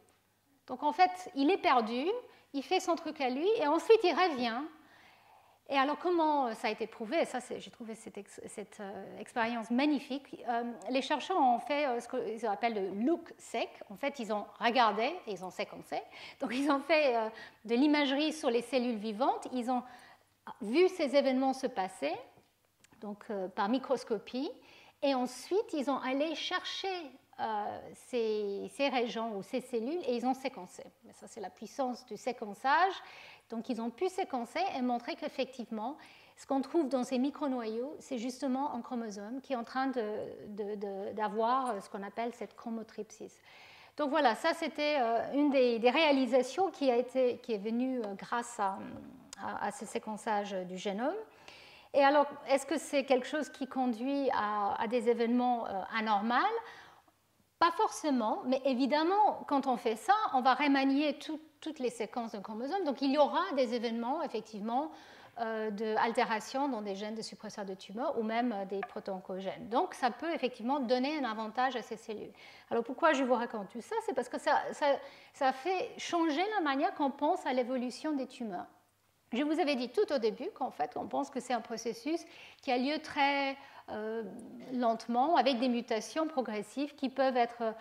Donc, en fait, il est perdu, il fait son truc à lui, et ensuite, il revient. Et alors, comment ça a été prouvé ça, j'ai trouvé cette, euh, expérience magnifique. Euh, les chercheurs ont fait ce qu'ils appellent le look sec. En fait, ils ont regardé, et ils ont séquencé. Donc, ils ont fait de l'imagerie sur les cellules vivantes. Ils ont vu ces événements se passer, donc euh, par microscopie, et ensuite ils ont allé chercher ces, ces, régions ou ces cellules et ils ont séquencé. Ça, c'est la puissance du séquençage. Donc, ils ont pu séquencer et montrer qu'effectivement, ce qu'on trouve dans ces micronoyaux, c'est justement un chromosome qui est en train d'avoir de, ce qu'on appelle cette chromotripsis. Donc voilà, ça c'était une des, des, réalisations qui, a été, qui est venue grâce à, à, ce séquençage du génome. Et alors, est-ce que c'est quelque chose qui conduit à, des événements euh, anormaux Pas forcément, mais évidemment, quand on fait ça, on va remanier toutes les séquences d'un chromosome. Donc, il y aura des événements, effectivement, euh, d'altération dans des gènes de suppresseurs de tumeurs ou même euh, des proto-oncogènes. Donc, ça peut effectivement donner un avantage à ces cellules. Alors, pourquoi je vous raconte tout ça? C'est parce que ça fait changer la manière qu'on pense à l'évolution des tumeurs. Je vous avais dit tout au début qu'en fait, on pense que c'est un processus qui a lieu très euh, lentement, avec des mutations progressives qui peuvent euh,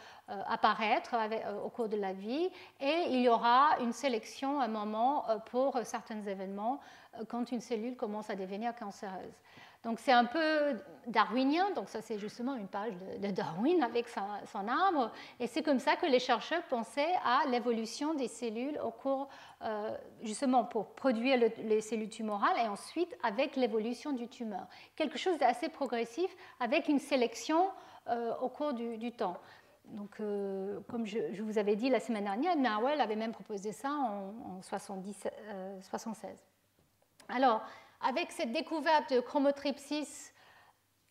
apparaître euh, au cours de la vie, et il y aura une sélection à un moment pour certains événements quand une cellule commence à devenir cancéreuse. Donc c'est un peu darwinien, donc ça c'est justement une page de, Darwin avec son arbre, et c'est comme ça que les chercheurs pensaient à l'évolution des cellules au cours, euh, justement pour produire les cellules tumorales et ensuite avec l'évolution du tumeur. Quelque chose d'assez progressif avec une sélection euh, au cours du, temps. Donc, euh, comme je, vous avais dit la semaine dernière, Nawel avait même proposé ça en, en 70, 76. Alors, avec cette découverte de chromotripsis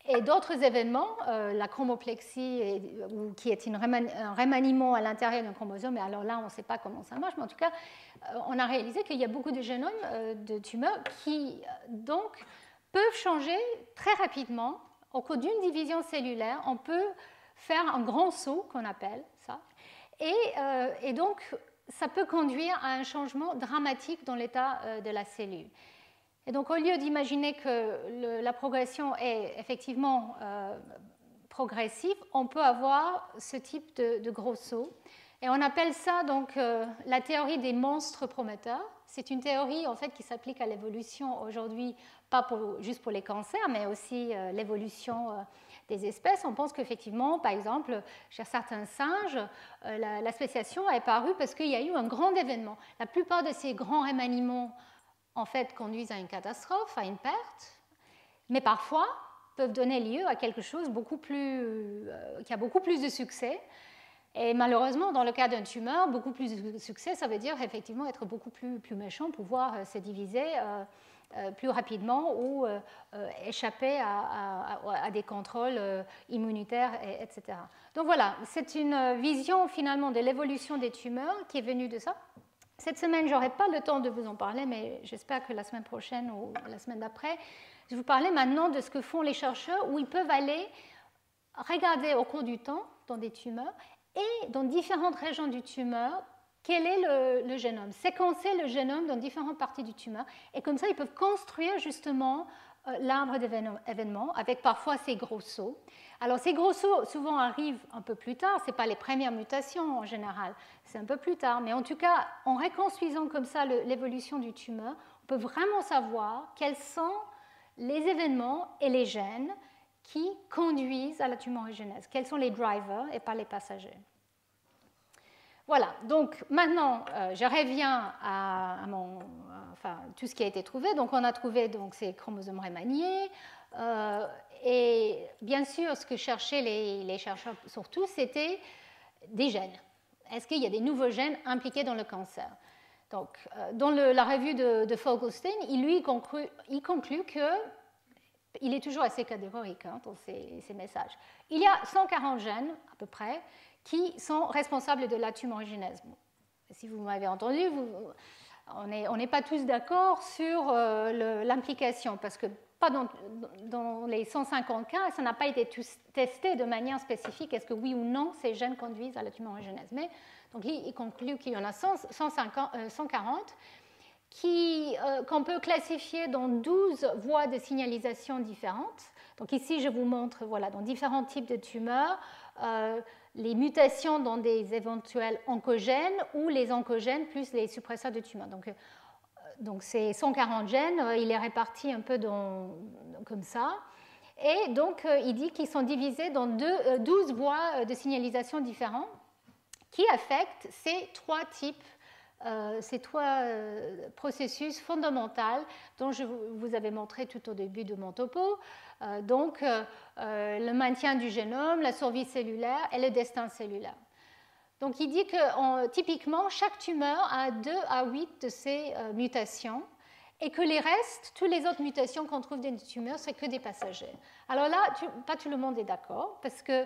et d'autres événements, euh, la chromoplexie, qui est un remaniement à l'intérieur d'un chromosome, et alors là, on ne sait pas comment ça marche, mais en tout cas, euh, on a réalisé qu'il y a beaucoup de génomes euh, de tumeurs qui, donc, peuvent changer très rapidement. Au cours d'une division cellulaire, on peut faire un grand saut, qu'on appelle ça, et, et, donc, ça peut conduire à un changement dramatique dans l'état de la cellule. Et donc, au lieu d'imaginer que la progression est effectivement euh, progressive, on peut avoir ce type de, gros saut. Et on appelle ça donc euh, la théorie des monstres prometteurs. C'est une théorie en fait qui s'applique à l'évolution aujourd'hui, pas juste pour les cancers, mais aussi euh, l'évolution des espèces. On pense qu'effectivement, par exemple, chez certains singes, la, spéciation a apparu parce qu'il y a eu un grand événement. La plupart de ces grands remaniements en fait conduisent à une catastrophe, à une perte, mais parfois peuvent donner lieu à quelque chose beaucoup plus, euh, qui a beaucoup plus de succès. Et malheureusement, dans le cas d'un tumeur, beaucoup plus de succès, ça veut dire effectivement être beaucoup plus, plus méchant, pouvoir euh, se diviser euh, plus rapidement ou échapper à, à, des contrôles immunitaires, etc. Donc voilà, c'est une vision finalement de l'évolution des tumeurs qui est venue de ça. Cette semaine, je n'aurai pas le temps de vous en parler, mais j'espère que la semaine prochaine ou la semaine d'après, je vous parler maintenant de ce que font les chercheurs, où ils peuvent aller regarder au cours du temps dans des tumeurs et dans différentes régions du tumeur quel est le, génome, séquencer le génome dans différentes parties du tumeur. Et comme ça, ils peuvent construire justement euh, l'arbre d'événements avec parfois ces gros sauts. Alors ces gros sauts souvent arrivent un peu plus tard, ce n'est pas les premières mutations en général, c'est un peu plus tard, mais en tout cas en reconstruisant comme ça l'évolution du tumeur, on peut vraiment savoir quels sont les événements et les gènes qui conduisent à la tumorigénèse, quels sont les drivers et pas les passagers. Voilà, donc maintenant euh, je reviens à, mon, enfin, tout ce qui a été trouvé. Donc on a trouvé donc, ces chromosomes remaniés, euh, et bien sûr, ce que cherchaient les, chercheurs surtout, c'était des gènes. Est-ce qu'il y a des nouveaux gènes impliqués dans le cancer? Donc, euh, dans la revue de, de Fogelstein, il lui conclut, il est toujours assez catégorique hein, dans ses, messages. Il y a 140 gènes, à peu près, qui sont responsables de la tumorigénèse. Si vous m'avez entendu, on n'est pas tous d'accord sur euh, l'implication, parce que pas dans, les 150 cas, ça n'a pas été testé de manière spécifique, est-ce que oui ou non ces gènes conduisent à la tumorigénèse. Mais donc, il, conclut qu'il y en a 140 euh, qui, euh, qu'on peut classifier dans 12 voies de signalisation différentes. Donc ici, je vous montre voilà, dans différents types de tumeurs euh, les mutations dans des éventuels oncogènes ou les oncogènes plus les suppresseurs de tumeurs. Donc ces 140 gènes, euh, il est réparti un peu comme ça. Et donc, il dit qu'ils sont divisés dans 12 voies de signalisation différentes qui affectent ces trois types euh, ces trois euh, processus fondamentaux dont je vous avais montré tout au début de mon topo. Euh, donc, le maintien du génome, la survie cellulaire et le destin cellulaire. Donc, il dit que typiquement, chaque tumeur a 2 à 8 de ces mutations et que les restes, toutes les autres mutations qu'on trouve dans les tumeurs, c'est que des passagers. Alors là, pas tout le monde est d'accord parce que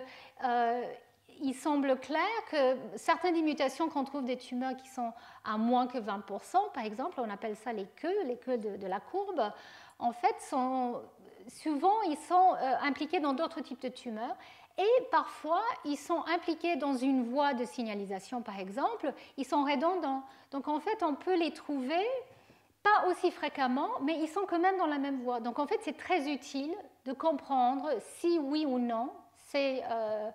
il semble clair que certaines des mutations qu'on trouve des tumeurs qui sont à moins que 20%, par exemple, on appelle ça les queues, les queues de, la courbe, en fait, souvent, ils sont euh, impliqués dans d'autres types de tumeurs. Et parfois, ils sont impliqués dans une voie de signalisation, par exemple. Ils sont redondants. Donc, en fait, on peut les trouver pas aussi fréquemment, mais ils sont quand même dans la même voie. Donc, en fait, c'est très utile de comprendre si oui ou non c'est... Euh,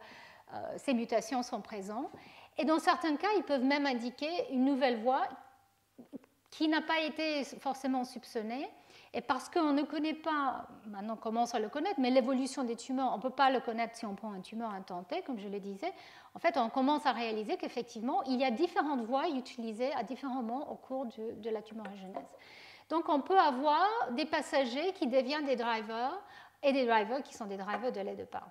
euh, ces mutations sont présentes. Et dans certains cas, ils peuvent même indiquer une nouvelle voie qui n'a pas été forcément soupçonnée. Et parce qu'on ne connaît pas, maintenant on commence à le connaître, mais l'évolution des tumeurs, on ne peut pas le connaître si on prend un tumeur intenté, comme je le disais. En fait, on commence à réaliser qu'effectivement, il y a différentes voies utilisées à différents moments au cours de, la tumorigénèse. Donc, on peut avoir des passagers qui deviennent des drivers et des drivers qui sont des drivers de lait de part.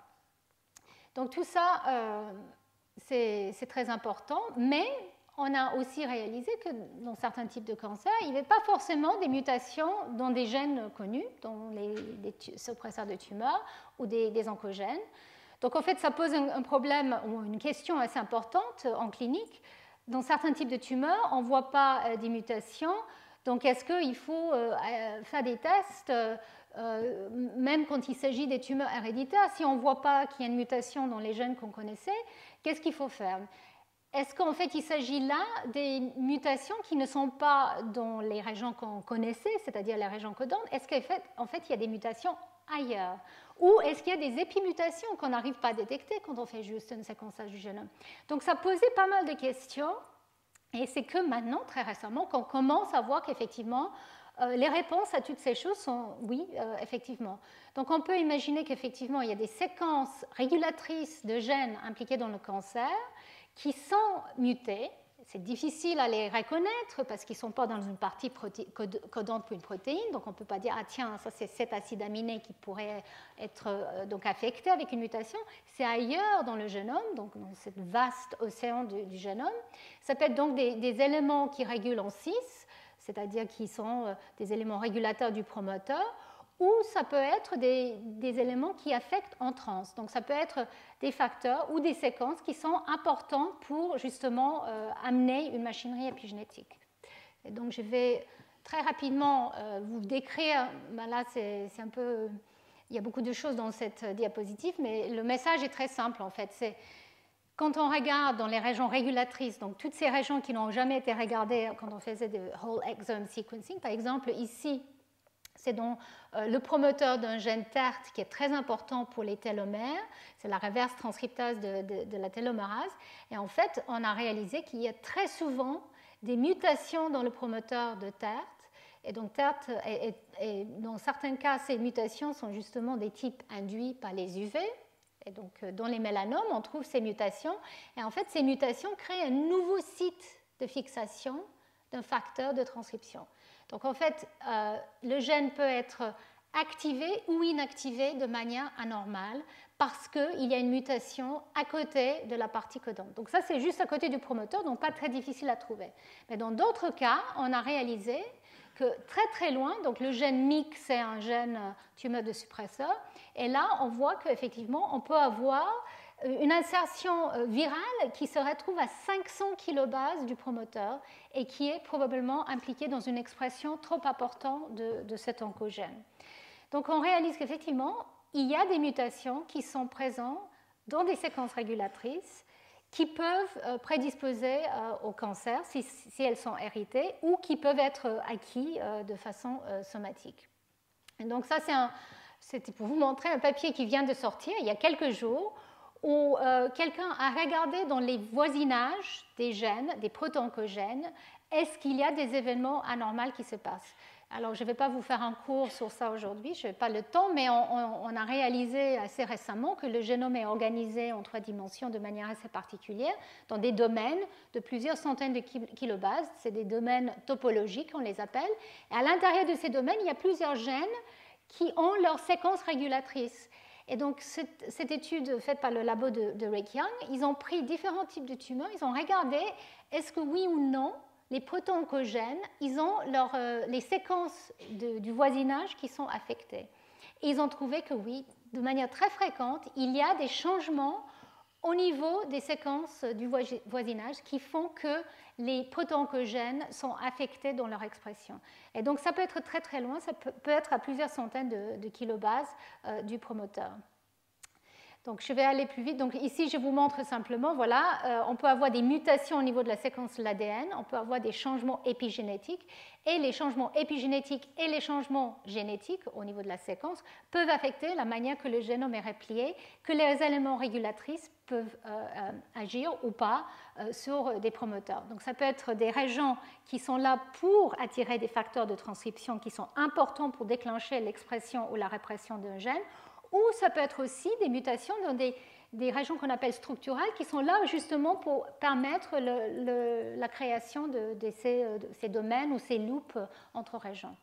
Donc tout ça, euh, c'est très important, mais on a aussi réalisé que dans certains types de cancers, il n'y avait pas forcément des mutations dans des gènes connus, dans les, suppresseurs de tumeurs ou des, oncogènes. Donc en fait, ça pose un, problème ou une question assez importante en clinique. Dans certains types de tumeurs, on ne voit pas euh, des mutations. Donc est-ce qu'il faut euh, faire des tests euh, même quand il s'agit des tumeurs héréditaires, si on ne voit pas qu'il y a une mutation dans les gènes qu'on connaissait, qu'est-ce qu'il faut faire? Est-ce qu'en fait il s'agit là des mutations qui ne sont pas dans les régions qu'on connaissait, c'est-à-dire les régions codantes Est-ce qu'en fait, il y a des mutations ailleurs? Ou est-ce qu'il y a des épimutations qu'on n'arrive pas à détecter quand on fait juste un séquençage du génome Donc ça posait pas mal de questions. Et c'est que maintenant, très récemment, qu'on commence à voir qu'effectivement, euh, les réponses à toutes ces choses sont oui, euh, effectivement. Donc on peut imaginer qu'effectivement, il y a des séquences régulatrices de gènes impliqués dans le cancer qui sont mutées. C'est difficile à les reconnaître parce qu'ils ne sont pas dans une partie codante pour une protéine. Donc on ne peut pas dire, ah tiens, ça c'est cet acide aminé qui pourrait être euh, donc affecté avec une mutation. C'est ailleurs dans le génome, donc dans ce vaste océan du, génome. Ça peut être donc des, des éléments qui régulent en 6 c'est-à-dire qui sont euh, des éléments régulateurs du promoteur, ou ça peut être des, éléments qui affectent en trans. Donc ça peut être des facteurs ou des séquences qui sont importants pour justement euh, amener une machinerie épigénétique. Donc je vais très rapidement euh, vous décrire, ben là c'est un peu, il y a beaucoup de choses dans cette diapositive, mais le message est très simple en fait. C'est quand on regarde dans les régions régulatrices, donc toutes ces régions qui n'ont jamais été regardées quand on faisait de whole exome sequencing, par exemple ici, c'est donc euh, le promoteur d'un gène TERT qui est très important pour les télomères, c'est la reverse transcriptase de, la télomérase. Et en fait, on a réalisé qu'il y a très souvent des mutations dans le promoteur de TERT. Et donc TERT, et dans certains cas, ces mutations sont justement des types induits par les UV, et donc, euh, dans les mélanomes, on trouve ces mutations. Et en fait, ces mutations créent un nouveau site de fixation d'un facteur de transcription. Donc, en fait, euh, le gène peut être activé ou inactivé de manière anormale parce qu'il y a une mutation à côté de la partie codante. Donc ça, c'est juste à côté du promoteur, donc pas très difficile à trouver. Mais dans d'autres cas, on a réalisé très très loin, donc le gène MIC, c'est un gène euh, tumeur de suppresseur, et là on voit qu'effectivement on peut avoir une insertion euh, virale qui se retrouve à 500 kilobases du promoteur et qui est probablement impliquée dans une expression trop importante de, cet oncogène. Donc on réalise qu'effectivement, il y a des mutations qui sont présentes dans des séquences régulatrices qui peuvent euh, prédisposer euh, au cancer si, elles sont héritées ou qui peuvent être euh, acquis de façon somatique. donc ça, c'était pour vous montrer un papier qui vient de sortir il y a quelques jours où quelqu'un a regardé dans les voisinages des gènes, des protoncogènes, est-ce qu'il y a des événements anormaux qui se passent? Alors, je ne vais pas vous faire un cours sur ça aujourd'hui, je n'ai pas le temps, mais on, a réalisé assez récemment que le génome est organisé en trois dimensions de manière assez particulière, dans des domaines de plusieurs centaines de kilobases. C'est des domaines topologiques, on les appelle. Et à l'intérieur de ces domaines, il y a plusieurs gènes qui ont leur séquence régulatrice. Et donc, cette, étude faite par le labo de, de Rick Young, ils ont pris différents types de tumeurs, ils ont regardé est-ce que oui ou non, les proto-oncogènes, ils ont euh, les séquences du voisinage qui sont affectées. Et ils ont trouvé que oui, de manière très fréquente, il y a des changements au niveau des séquences du voisinage qui font que les proto-oncogènes sont affectés dans leur expression. Et donc ça peut être très très loin, ça peut, être à plusieurs centaines de, kilobases euh, du promoteur. Donc je vais aller plus vite. Donc ici, je vous montre simplement, voilà, euh, on peut avoir des mutations au niveau de la séquence de l'ADN, on peut avoir des changements épigénétiques, et les changements épigénétiques et les changements génétiques au niveau de la séquence peuvent affecter la manière que le génome est replié, que les éléments régulatrices peuvent euh, euh, agir ou pas sur des promoteurs. Donc ça peut être des régions qui sont là pour attirer des facteurs de transcription qui sont importants pour déclencher l'expression ou la répression d'un gène, ou ça peut être aussi des mutations dans des, régions qu'on appelle structurales qui sont là justement pour permettre la création de, ces, domaines ou ces loops entre régions.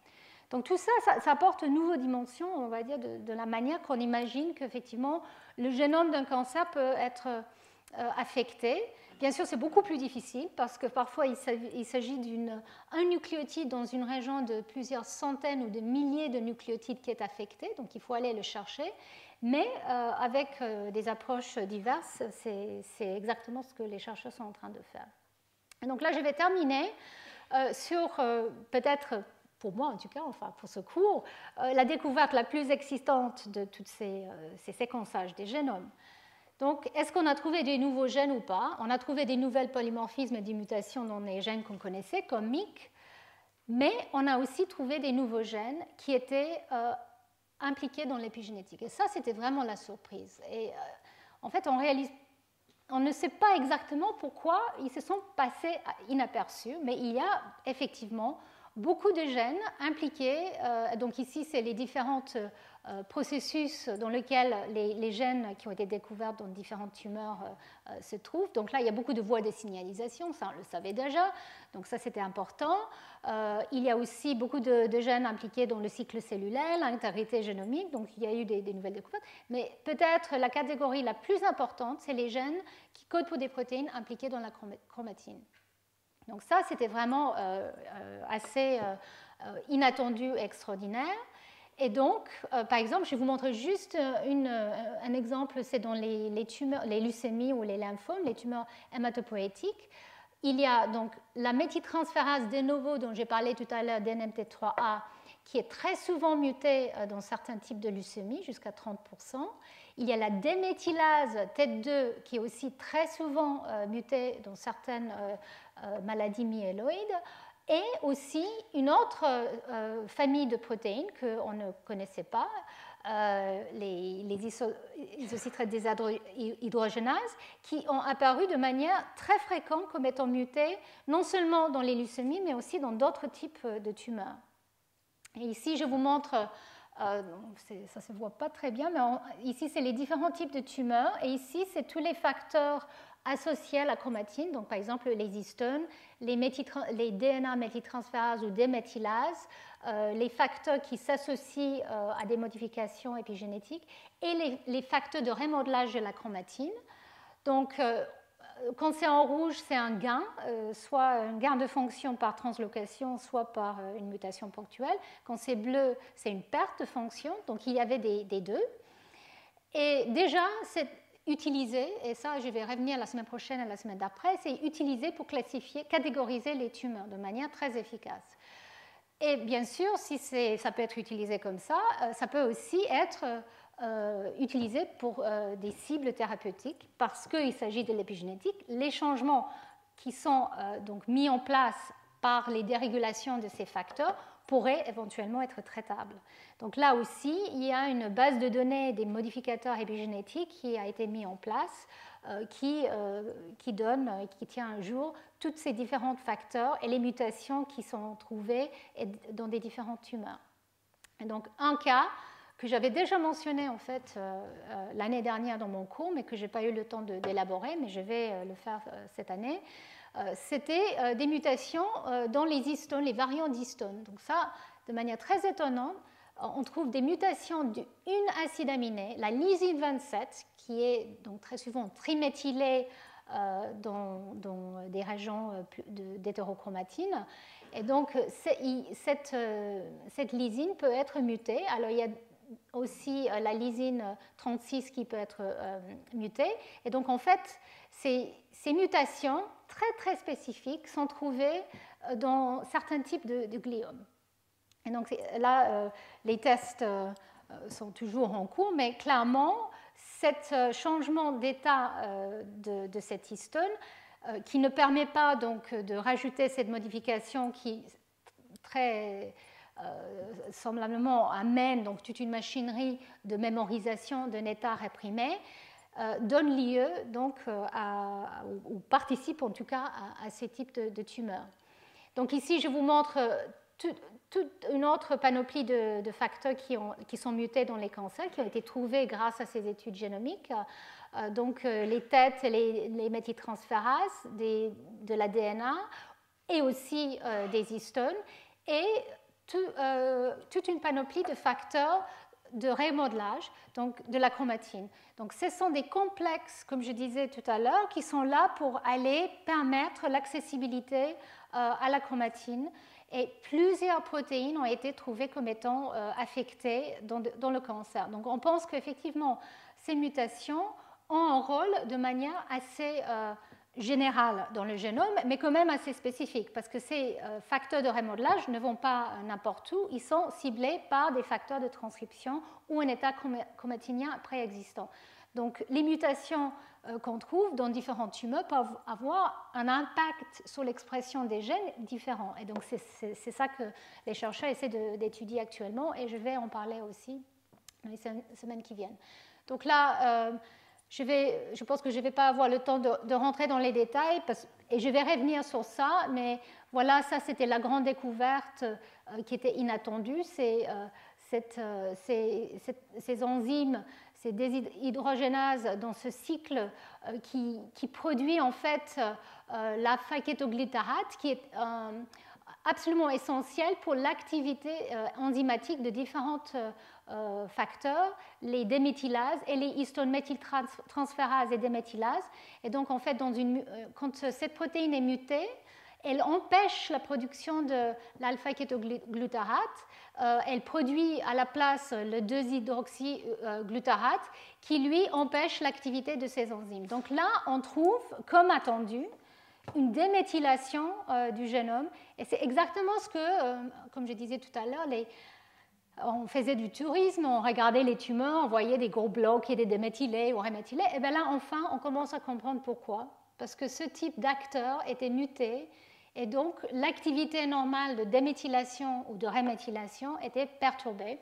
Donc tout ça, ça, apporte une nouvelle dimension, on va dire, de, la manière qu'on imagine qu'effectivement le génome d'un cancer peut être euh, affecté. Bien sûr, c'est beaucoup plus difficile parce que parfois il s'agit d'un nucléotide dans une région de plusieurs centaines ou de milliers de nucléotides qui est affecté, donc il faut aller le chercher. Mais euh, avec euh, des approches diverses, c'est exactement ce que les chercheurs sont en train de faire. donc là, je vais terminer euh, sur peut-être pour moi en tout cas, enfin pour ce cours, la découverte la plus existante de tous ces, séquençages des génomes. Donc, est-ce qu'on a trouvé des nouveaux gènes ou pas? On a trouvé des nouvelles polymorphismes et des mutations dans les gènes qu'on connaissait, comme MIC, mais on a aussi trouvé des nouveaux gènes qui étaient impliqués dans l'épigénétique. Et ça, c'était vraiment la surprise. Et euh, en fait, on réalise, on ne sait pas exactement pourquoi ils se sont passés inaperçus, mais il y a effectivement beaucoup de gènes impliqués. Euh, donc ici, c'est les différentes euh, processus dans lequel les, gènes qui ont été découverts dans différentes tumeurs euh, se trouvent. Donc là, il y a beaucoup de voies de signalisation, ça on le savait déjà, donc ça c'était important. il y a aussi beaucoup de, gènes impliqués dans le cycle cellulaire, l'intégrité génomique, donc il y a eu des, nouvelles découvertes. Mais peut-être la catégorie la plus importante, c'est les gènes qui codent pour des protéines impliquées dans la chromatine. Donc ça, c'était vraiment assez inattendu, extraordinaire. Et donc, euh, par exemple, je vais vous montrer juste euh, euh, un exemple, c'est dans les, tumeurs, les leucémies ou les lymphomes, les tumeurs hématopoïétiques. Il y a donc la méthyltransférase de novo dont j'ai parlé tout à l'heure, DNMT3A, qui est très souvent mutée dans certains types de leucémie, jusqu'à 30%. Il y a la déméthylase TET2 qui est aussi très souvent mutée dans certaines maladies myéloïdes et aussi une autre euh, famille de protéines qu'on ne connaissait pas, euh, les, les isocitrates deshydrogénases, qui ont apparu de manière très fréquente comme étant mutées, non seulement dans les leucémies, mais aussi dans d'autres types de tumeurs. Et ici, je vous montre, euh, ça ne se voit pas très bien, mais ici, c'est les différents types de tumeurs, et ici, c'est tous les facteurs associés à la chromatine, donc par exemple les histones, les, les DNA méthyltransférases ou déméthylases, euh, les facteurs qui s'associent euh, à des modifications épigénétiques et les, facteurs de remodelage de la chromatine. Donc, quand c'est en rouge, c'est un gain, soit un gain de fonction par translocation, soit par une mutation ponctuelle. Quand c'est bleu, c'est une perte de fonction. Donc, il y avait des, des deux. Et déjà, c'est utilisé, et ça je vais revenir la semaine prochaine et la semaine d'après, c'est utilisé pour classifier, catégoriser les tumeurs de manière très efficace. Et bien sûr, si ça peut être utilisé comme ça, euh, ça peut aussi être euh, utilisé pour euh, des cibles thérapeutiques parce qu'il s'agit de l'épigénétique. Les changements qui sont donc mis en place par les dérégulations de ces facteurs pourrait éventuellement être traitable. Donc là aussi, il y a une base de données des modificateurs épigénétiques qui a été mise en place, euh, qui, euh, qui donne, qui tient un jour tous ces différents facteurs et les mutations qui sont trouvées dans des différentes tumeurs. Et donc un cas que j'avais déjà mentionné en fait euh, l'année dernière dans mon cours, mais que je n'ai pas eu le temps d'élaborer, mais je vais le faire cette année, c'était des mutations dans les histones, les variants d'histones. Donc ça, de manière très étonnante, on trouve des mutations d'une acide aminé, la lysine 27, qui est donc très souvent triméthylée euh, dans, des régions euh, d'hétérochromatine. Et donc, cette, euh, cette, lysine peut être mutée. Alors, il y a aussi la lysine 36 qui peut être mutée. Et donc, en fait, ces, mutations très, très spécifiques sont trouvées dans certains types de, de gliomes. Et donc là, euh, les tests euh, sont toujours en cours, mais clairement, ce euh, changement d'état de, cette histone, qui ne permet pas donc de rajouter cette modification qui très semblablement amène donc toute une machinerie de mémorisation d'un état réprimé, donne lieu donc à, ou participe en tout cas à, ces types de, tumeurs. Donc ici, je vous montre toute une autre panoplie de, facteurs qui, ont, qui, sont mutés dans les cancers, qui ont été trouvés grâce à ces études génomiques. Euh, donc euh, les têtes, les, les méthyltransférases, de la DNA et aussi euh, des histones, et toute une panoplie de facteurs de remodelage, donc de la chromatine. Donc ce sont des complexes, comme je disais tout à l'heure, qui sont là pour aller permettre l'accessibilité à la chromatine et plusieurs protéines ont été trouvées comme étant euh, affectées dans, le cancer. Donc on pense qu'effectivement, ces mutations ont un rôle de manière assez euh, générale dans le génome, mais quand même assez spécifique, parce que ces euh, facteurs de remodelage ne vont pas n'importe où, ils sont ciblés par des facteurs de transcription ou un état chromatinien préexistant. Donc les mutations euh, qu'on trouve dans différentes tumeurs peuvent avoir un impact sur l'expression des gènes différents. Et donc c'est ça que les chercheurs essaient d'étudier actuellement et je vais en parler aussi dans les semaines qui viennent. Donc là, euh, je, pense que je ne vais pas avoir le temps de, rentrer dans les détails et je vais revenir sur ça, mais voilà, ça c'était la grande découverte euh, qui était inattendue, c'est ces enzymes ces déshydrogénases dans ce cycle euh, qui, produit en fait euh, la phakétoglytarate qui est euh, absolument essentiel pour l'activité enzymatique de différents facteurs, les déméthylases et les histone méthyltransférases et déméthylases. Et donc en fait, dans une, quand cette protéine est mutée, elle empêche la production de l'alpha-kétoglutarate. Euh, elle produit à la place le 2-hydroxyglutarate qui lui empêche l'activité de ces enzymes. Donc là, on trouve, comme attendu, une déméthylation euh, du génome. Et c'est exactement ce que, euh, comme je disais tout à l'heure, on faisait du tourisme, on regardait les tumeurs, on voyait des gros blocs qui étaient déméthylés ou reméthylés. Et bien là, enfin, on commence à comprendre pourquoi. Parce que ce type d'acteur était muté et donc, l'activité normale de déméthylation ou de reméthylation était perturbée.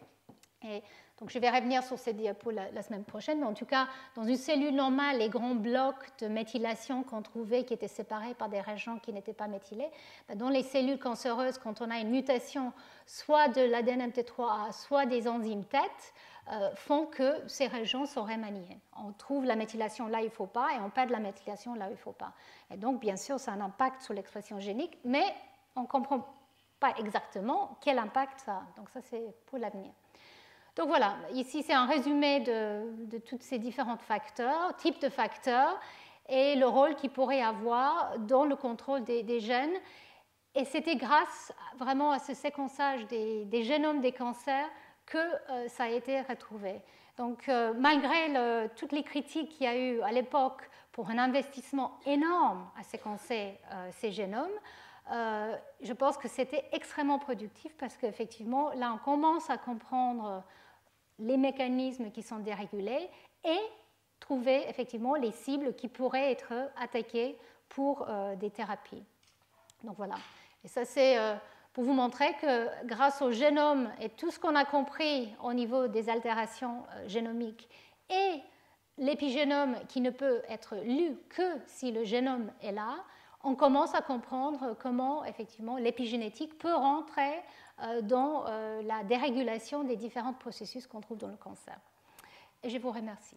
Et je vais revenir sur ces diapos la, semaine prochaine, mais en tout cas, dans une cellule normale, les grands blocs de méthylation qu'on trouvait, qui étaient séparés par des régions qui n'étaient pas méthylées, ben, dans les cellules cancéreuses, quand on a une mutation soit de l'ADN MT3A, soit des enzymes TET, euh, font que ces régions sont remaniées. On trouve la méthylation là il ne faut pas et on perd la méthylation là il ne faut pas. Et donc, bien sûr, ça a un impact sur l'expression génique, mais on ne comprend pas exactement quel impact ça a. Donc ça, c'est pour l'avenir. Donc voilà, ici c'est un résumé de, tous ces différents facteurs, types de facteurs, et le rôle qu'ils pourraient avoir dans le contrôle des, gènes. Et c'était grâce vraiment à ce séquençage des, des génomes des cancers que euh, ça a été retrouvé. Donc, euh, malgré toutes les critiques qu'il y a eu à l'époque pour un investissement énorme à séquencer euh, ces génomes, je pense que c'était extrêmement productif parce qu'effectivement, là, on commence à comprendre les mécanismes qui sont dérégulés et trouver effectivement les cibles qui pourraient être attaquées pour des thérapies. Donc voilà. Et ça, c'est pour vous montrer que grâce au génome et tout ce qu'on a compris au niveau des altérations euh, génomiques et l'épigénome qui ne peut être lu que si le génome est là, on commence à comprendre comment effectivement l'épigénétique peut rentrer euh, dans euh, la dérégulation des différents processus qu'on trouve dans le cancer. Et je vous remercie.